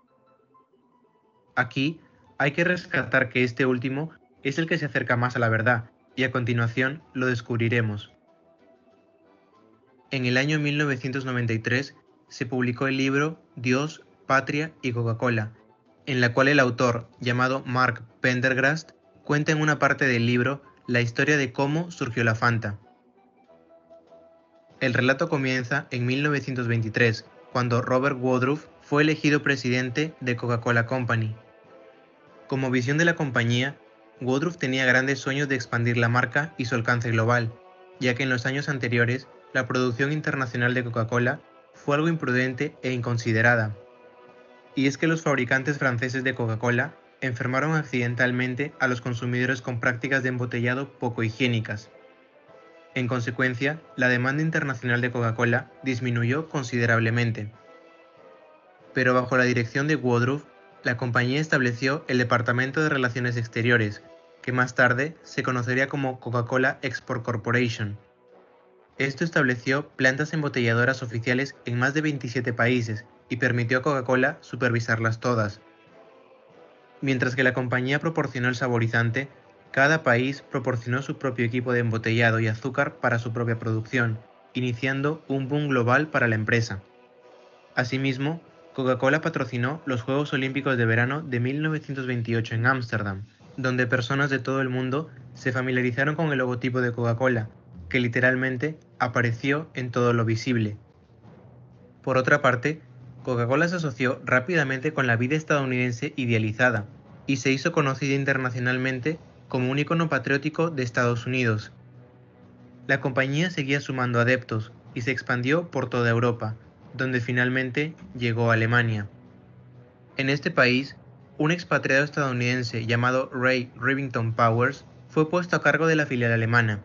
Aquí hay que rescatar que este último es el que se acerca más a la verdad, y a continuación lo descubriremos. En el año 1993 se publicó el libro Dios, Patria y Coca-Cola, en la cual el autor, llamado Mark Pendergrast, cuenta en una parte del libro la historia de cómo surgió la Fanta. El relato comienza en 1923, cuando Robert Woodruff fue elegido presidente de Coca-Cola Company. Como visión de la compañía, Woodruff tenía grandes sueños de expandir la marca y su alcance global, ya que en los años anteriores la producción internacional de Coca-Cola fue algo imprudente e inconsiderada, y es que los fabricantes franceses de Coca-Cola enfermaron accidentalmente a los consumidores con prácticas de embotellado poco higiénicas. En consecuencia, la demanda internacional de Coca-Cola disminuyó considerablemente. Pero bajo la dirección de Woodruff, la compañía estableció el Departamento de Relaciones Exteriores, que más tarde se conocería como Coca-Cola Export Corporation. Esto estableció plantas embotelladoras oficiales en más de 27 países y permitió a Coca-Cola supervisarlas todas. Mientras que la compañía proporcionó el saborizante, cada país proporcionó su propio equipo de embotellado y azúcar para su propia producción, iniciando un boom global para la empresa. Asimismo, Coca-Cola patrocinó los Juegos Olímpicos de Verano de 1928 en Ámsterdam, donde personas de todo el mundo se familiarizaron con el logotipo de Coca-Cola, que literalmente apareció en todo lo visible. Por otra parte, Coca-Cola se asoció rápidamente con la vida estadounidense idealizada y se hizo conocida internacionalmente como un icono patriótico de Estados Unidos. La compañía seguía sumando adeptos y se expandió por toda Europa, donde finalmente llegó a Alemania. En este país, un expatriado estadounidense llamado Ray Rivington Powers fue puesto a cargo de la filial alemana.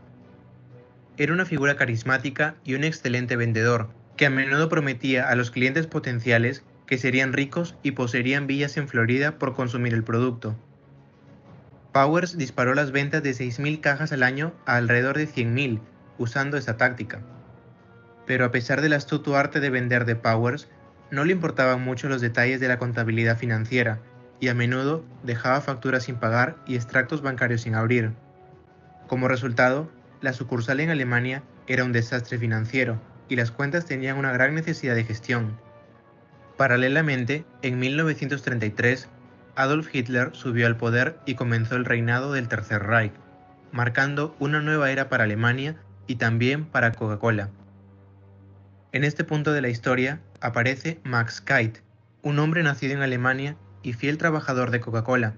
Era una figura carismática y un excelente vendedor, que a menudo prometía a los clientes potenciales que serían ricos y poseerían villas en Florida por consumir el producto. Powers disparó las ventas de 6.000 cajas al año a alrededor de 100.000 usando esa táctica. Pero a pesar del astuto arte de vender de Powers, no le importaban mucho los detalles de la contabilidad financiera y a menudo dejaba facturas sin pagar y extractos bancarios sin abrir. Como resultado, la sucursal en Alemania era un desastre financiero y las cuentas tenían una gran necesidad de gestión. Paralelamente, en 1933, Adolf Hitler subió al poder y comenzó el reinado del Tercer Reich, marcando una nueva era para Alemania y también para Coca-Cola. En este punto de la historia aparece Max Kite, un hombre nacido en Alemania y fiel trabajador de Coca-Cola.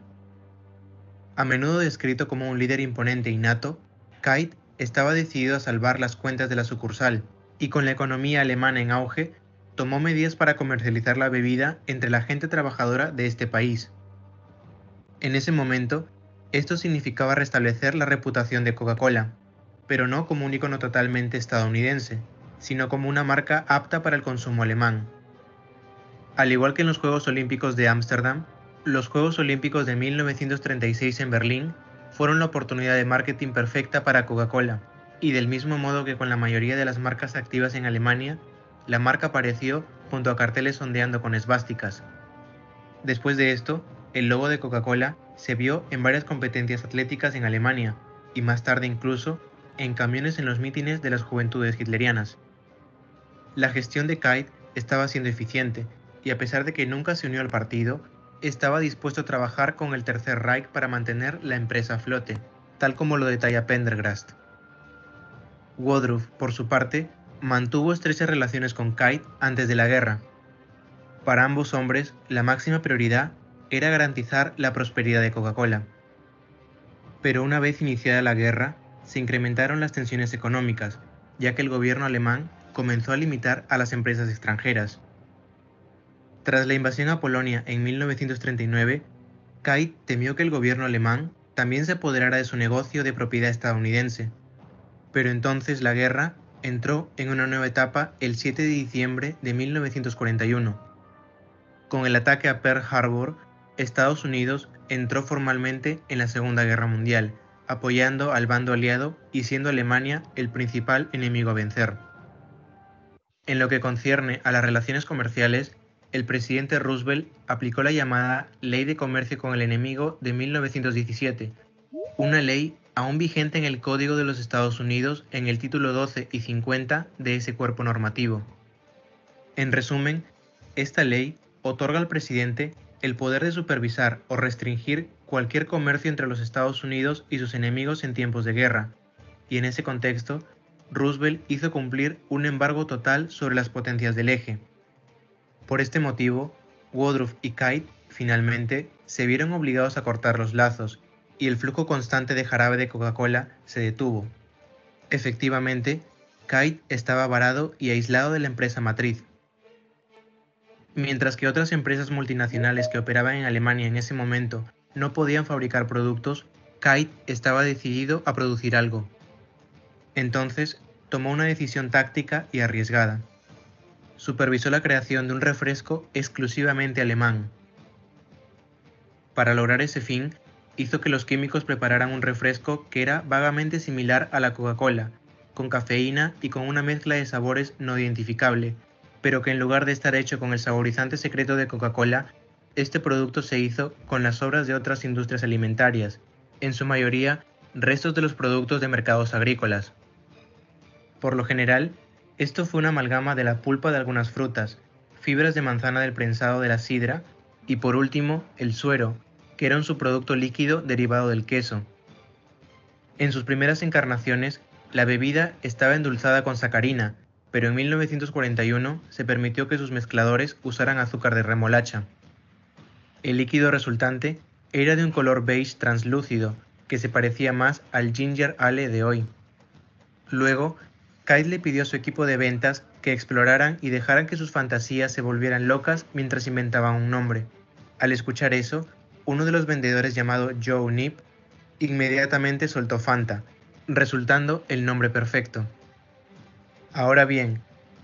A menudo descrito como un líder imponente y nato, Kite estaba decidido a salvar las cuentas de la sucursal y con la economía alemana en auge, tomó medidas para comercializar la bebida entre la gente trabajadora de este país. En ese momento, esto significaba restablecer la reputación de Coca-Cola, pero no como un icono totalmente estadounidense, sino como una marca apta para el consumo alemán. Al igual que en los Juegos Olímpicos de Ámsterdam, los Juegos Olímpicos de 1936 en Berlín fueron la oportunidad de marketing perfecta para Coca-Cola, y del mismo modo que con la mayoría de las marcas activas en Alemania, la marca apareció junto a carteles ondeando con esvásticas. Después de esto, el logo de Coca-Cola se vio en varias competencias atléticas en Alemania y más tarde incluso en camiones en los mítines de las juventudes hitlerianas. La gestión de Kite estaba siendo eficiente y a pesar de que nunca se unió al partido, estaba dispuesto a trabajar con el Tercer Reich para mantener la empresa a flote, tal como lo detalla Pendergrast. Woodruff, por su parte, mantuvo estrechas relaciones con Kite antes de la guerra. Para ambos hombres, la máxima prioridad era garantizar la prosperidad de Coca-Cola. Pero una vez iniciada la guerra, se incrementaron las tensiones económicas, ya que el gobierno alemán comenzó a limitar a las empresas extranjeras. Tras la invasión a Polonia en 1939, Kite temió que el gobierno alemán también se apoderara de su negocio de propiedad estadounidense. Pero entonces la guerra entró en una nueva etapa el 7 de diciembre de 1941. Con el ataque a Pearl Harbor, Estados Unidos entró formalmente en la Segunda Guerra Mundial, apoyando al bando aliado y siendo Alemania el principal enemigo a vencer. En lo que concierne a las relaciones comerciales, el presidente Roosevelt aplicó la llamada Ley de Comercio con el Enemigo de 1917, una ley aún vigente en el Código de los Estados Unidos en el título 12 y 50 de ese cuerpo normativo. En resumen, esta ley otorga al presidente el poder de supervisar o restringir cualquier comercio entre los Estados Unidos y sus enemigos en tiempos de guerra, y en ese contexto, Roosevelt hizo cumplir un embargo total sobre las potencias del eje. Por este motivo, Woodruff y Kite finalmente se vieron obligados a cortar los lazos y el flujo constante de jarabe de Coca-Cola se detuvo. Efectivamente, Kite estaba varado y aislado de la empresa matriz, Mientras que otras empresas multinacionales que operaban en Alemania en ese momento no podían fabricar productos, Kite estaba decidido a producir algo. Entonces, tomó una decisión táctica y arriesgada. Supervisó la creación de un refresco exclusivamente alemán. Para lograr ese fin, hizo que los químicos prepararan un refresco que era vagamente similar a la Coca-Cola, con cafeína y con una mezcla de sabores no identificable, pero que en lugar de estar hecho con el saborizante secreto de Coca-Cola, este producto se hizo con las obras de otras industrias alimentarias, en su mayoría restos de los productos de mercados agrícolas. Por lo general, esto fue una amalgama de la pulpa de algunas frutas, fibras de manzana del prensado de la sidra y por último el suero, que era un subproducto líquido derivado del queso. En sus primeras encarnaciones, la bebida estaba endulzada con sacarina, pero en 1941 se permitió que sus mezcladores usaran azúcar de remolacha. El líquido resultante era de un color beige translúcido que se parecía más al ginger ale de hoy. Luego, Kite le pidió a su equipo de ventas que exploraran y dejaran que sus fantasías se volvieran locas mientras inventaban un nombre. Al escuchar eso, uno de los vendedores llamado Joe Nip inmediatamente soltó Fanta, resultando el nombre perfecto. Ahora bien,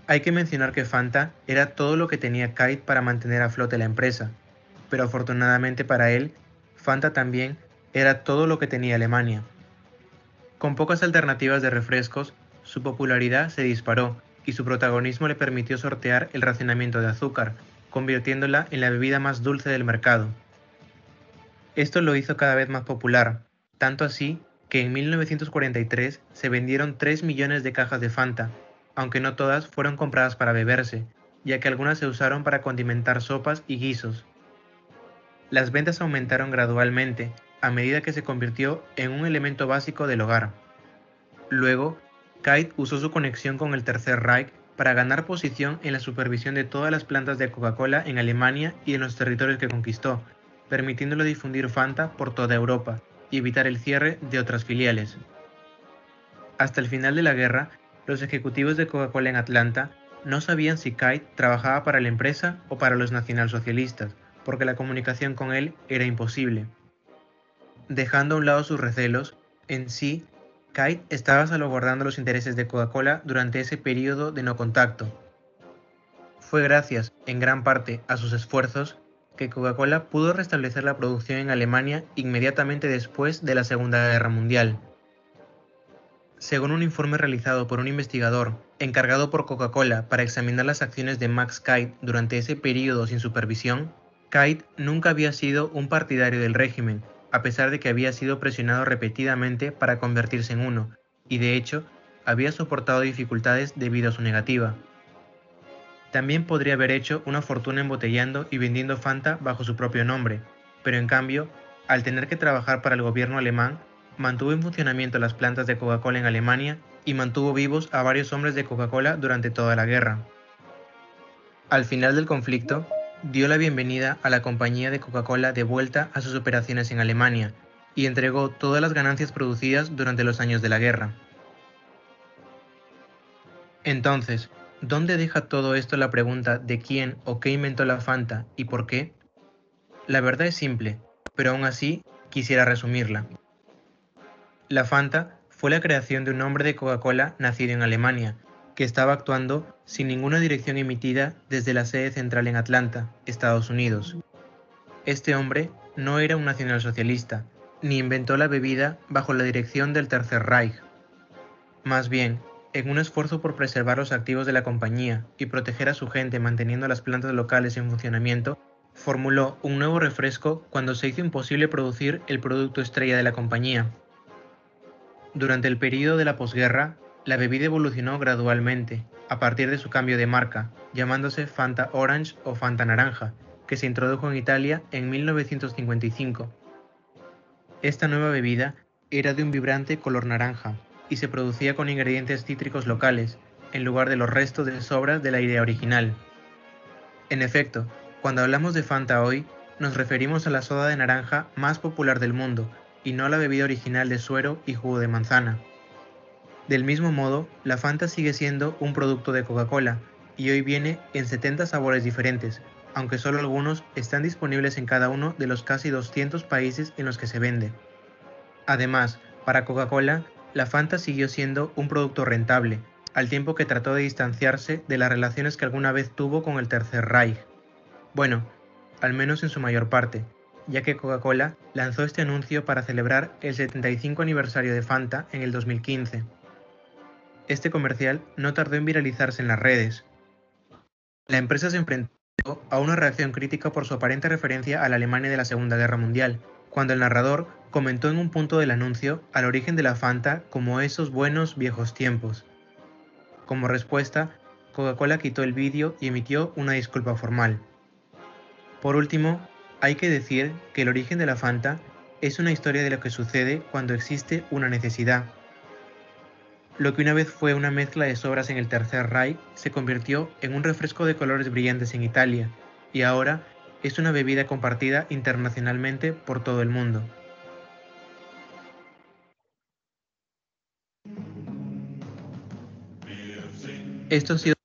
hay que mencionar que Fanta era todo lo que tenía Kite para mantener a flote la empresa, pero afortunadamente para él, Fanta también era todo lo que tenía Alemania. Con pocas alternativas de refrescos, su popularidad se disparó y su protagonismo le permitió sortear el racionamiento de azúcar, convirtiéndola en la bebida más dulce del mercado. Esto lo hizo cada vez más popular, tanto así que en 1943 se vendieron 3 millones de cajas de Fanta, aunque no todas fueron compradas para beberse, ya que algunas se usaron para condimentar sopas y guisos. Las ventas aumentaron gradualmente a medida que se convirtió en un elemento básico del hogar. Luego, Kite usó su conexión con el Tercer Reich para ganar posición en la supervisión de todas las plantas de Coca-Cola en Alemania y en los territorios que conquistó, permitiéndole difundir Fanta por toda Europa y evitar el cierre de otras filiales. Hasta el final de la guerra, los ejecutivos de Coca-Cola en Atlanta no sabían si Kite trabajaba para la empresa o para los nacionalsocialistas, porque la comunicación con él era imposible. Dejando a un lado sus recelos, en sí, Kite estaba salvaguardando los intereses de Coca-Cola durante ese periodo de no contacto. Fue gracias, en gran parte, a sus esfuerzos que Coca-Cola pudo restablecer la producción en Alemania inmediatamente después de la Segunda Guerra Mundial. Según un informe realizado por un investigador encargado por Coca-Cola para examinar las acciones de Max Kite durante ese periodo sin supervisión, Kite nunca había sido un partidario del régimen, a pesar de que había sido presionado repetidamente para convertirse en uno, y de hecho, había soportado dificultades debido a su negativa. También podría haber hecho una fortuna embotellando y vendiendo Fanta bajo su propio nombre, pero en cambio, al tener que trabajar para el gobierno alemán, mantuvo en funcionamiento las plantas de Coca-Cola en Alemania y mantuvo vivos a varios hombres de Coca-Cola durante toda la guerra. Al final del conflicto, dio la bienvenida a la compañía de Coca-Cola de vuelta a sus operaciones en Alemania y entregó todas las ganancias producidas durante los años de la guerra. Entonces, ¿dónde deja todo esto la pregunta de quién o qué inventó la Fanta y por qué? La verdad es simple, pero aún así quisiera resumirla. La Fanta fue la creación de un hombre de Coca-Cola nacido en Alemania, que estaba actuando sin ninguna dirección emitida desde la sede central en Atlanta, Estados Unidos. Este hombre no era un nacionalsocialista, ni inventó la bebida bajo la dirección del Tercer Reich. Más bien, en un esfuerzo por preservar los activos de la compañía y proteger a su gente manteniendo las plantas locales en funcionamiento, formuló un nuevo refresco cuando se hizo imposible producir el producto estrella de la compañía. Durante el periodo de la posguerra, la bebida evolucionó gradualmente, a partir de su cambio de marca, llamándose Fanta Orange o Fanta Naranja, que se introdujo en Italia en 1955. Esta nueva bebida era de un vibrante color naranja y se producía con ingredientes cítricos locales, en lugar de los restos de sobras de la idea original. En efecto, cuando hablamos de Fanta hoy, nos referimos a la soda de naranja más popular del mundo, y no a la bebida original de suero y jugo de manzana. Del mismo modo, la Fanta sigue siendo un producto de Coca-Cola y hoy viene en 70 sabores diferentes, aunque solo algunos están disponibles en cada uno de los casi 200 países en los que se vende. Además, para Coca-Cola, la Fanta siguió siendo un producto rentable, al tiempo que trató de distanciarse de las relaciones que alguna vez tuvo con el Tercer Reich. Bueno, al menos en su mayor parte, ya que Coca-Cola lanzó este anuncio para celebrar el 75 aniversario de Fanta en el 2015 este comercial no tardó en viralizarse en las redes. La empresa se enfrentó a una reacción crítica por su aparente referencia a la Alemania de la Segunda Guerra Mundial, cuando el narrador comentó en un punto del anuncio al origen de la Fanta como esos buenos viejos tiempos. Como respuesta, Coca-Cola quitó el vídeo y emitió una disculpa formal. Por último, hay que decir que el origen de la Fanta es una historia de lo que sucede cuando existe una necesidad, lo que una vez fue una mezcla de sobras en el Tercer Reich se convirtió en un refresco de colores brillantes en Italia y ahora es una bebida compartida internacionalmente por todo el mundo. Esto ha sido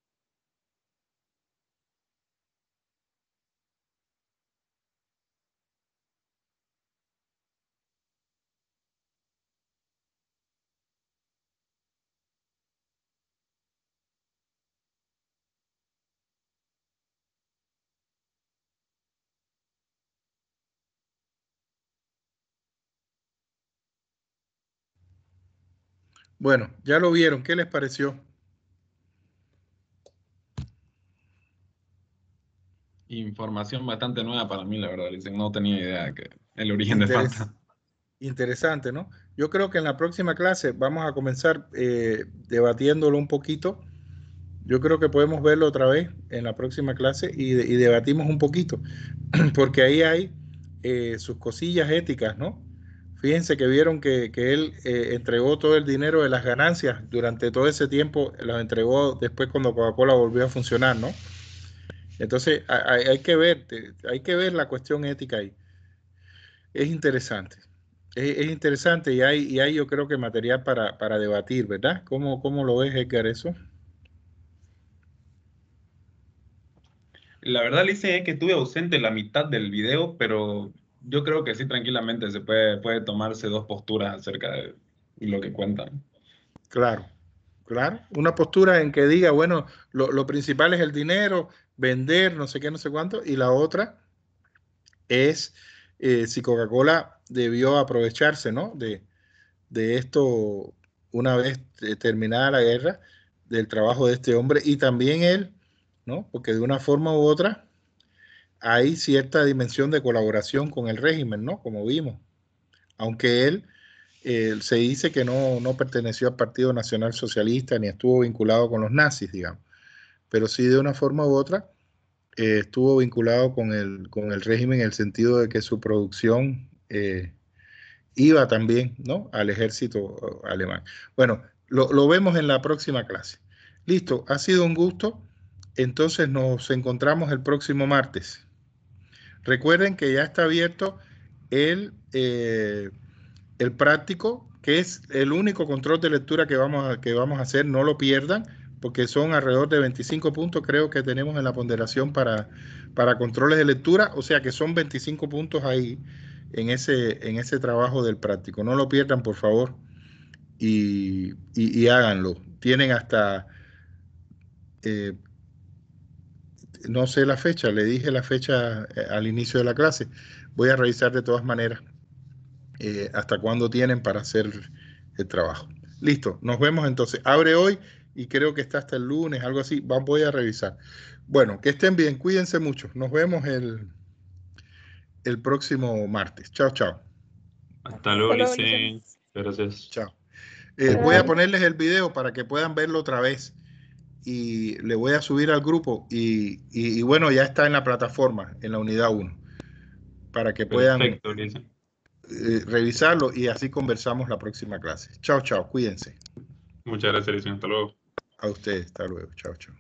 Bueno, ya lo vieron. ¿Qué les pareció? Información bastante nueva para mí, la verdad. Dicen, no tenía idea de que el origen de Fanta. Interesante, ¿no? Yo creo que en la próxima clase vamos a comenzar eh, debatiéndolo un poquito. Yo creo que podemos verlo otra vez en la próxima clase y, de- y debatimos un poquito, porque ahí hay eh, sus cosillas éticas, ¿no? Fíjense que vieron que, que él eh, entregó todo el dinero de las ganancias durante todo ese tiempo, los entregó después cuando Coca-Cola volvió a funcionar, ¿no? Entonces hay, que ver, hay que ver la cuestión ética ahí. Es interesante. Es, es interesante y hay, y hay yo creo que material para, para debatir, ¿verdad? ¿Cómo, cómo lo ves, Edgar, eso? La verdad, Lice, es que estuve ausente la mitad del video, pero yo creo que sí, tranquilamente se puede, puede tomarse dos posturas acerca de lo que cuentan. Claro, claro. Una postura en que diga, bueno, lo, lo principal es el dinero, vender, no sé qué, no sé cuánto, y la otra es eh, si Coca-Cola debió aprovecharse, ¿no? De, de esto una vez eh, terminada la guerra, del trabajo de este hombre y también él, ¿no? Porque de una forma u otra hay cierta dimensión de colaboración con el régimen, ¿no? Como vimos. Aunque él eh, se dice que no, no perteneció al Partido Nacional Socialista ni estuvo vinculado con los nazis, digamos. Pero sí de una forma u otra eh, estuvo vinculado con el, con el régimen en el sentido de que su producción eh, iba también ¿no? al ejército eh, alemán. Bueno, lo, lo vemos en la próxima clase. Listo, ha sido un gusto. Entonces nos encontramos el próximo martes. Recuerden que ya está abierto el, eh, el práctico, que es el único control de lectura que vamos, a, que vamos a hacer. No lo pierdan, porque son alrededor de 25 puntos, creo que tenemos en la ponderación para, para controles de lectura. O sea que son 25 puntos ahí en ese, en ese trabajo del práctico. No lo pierdan, por favor, y, y, háganlo. Tienen hasta... Eh, no sé la fecha, le dije la fecha eh, al inicio de la clase. Voy a revisar de todas maneras eh, hasta cuándo tienen para hacer el trabajo. Listo, nos vemos entonces. Abre hoy y creo que está hasta el lunes, algo así. Va, voy a revisar. Bueno, que estén bien, cuídense mucho. Nos vemos el, el próximo martes. Chao, chao. Hasta luego. Gracias. Chao. Eh, voy a ponerles el video para que puedan verlo otra vez y le voy a subir al grupo y, y, y bueno, ya está en la plataforma, en la unidad 1, para que puedan Perfecto, eh, revisarlo y así conversamos la próxima clase. Chao, chao, cuídense. Muchas gracias, Licen. Hasta luego. A ustedes, hasta luego. Chao, chao.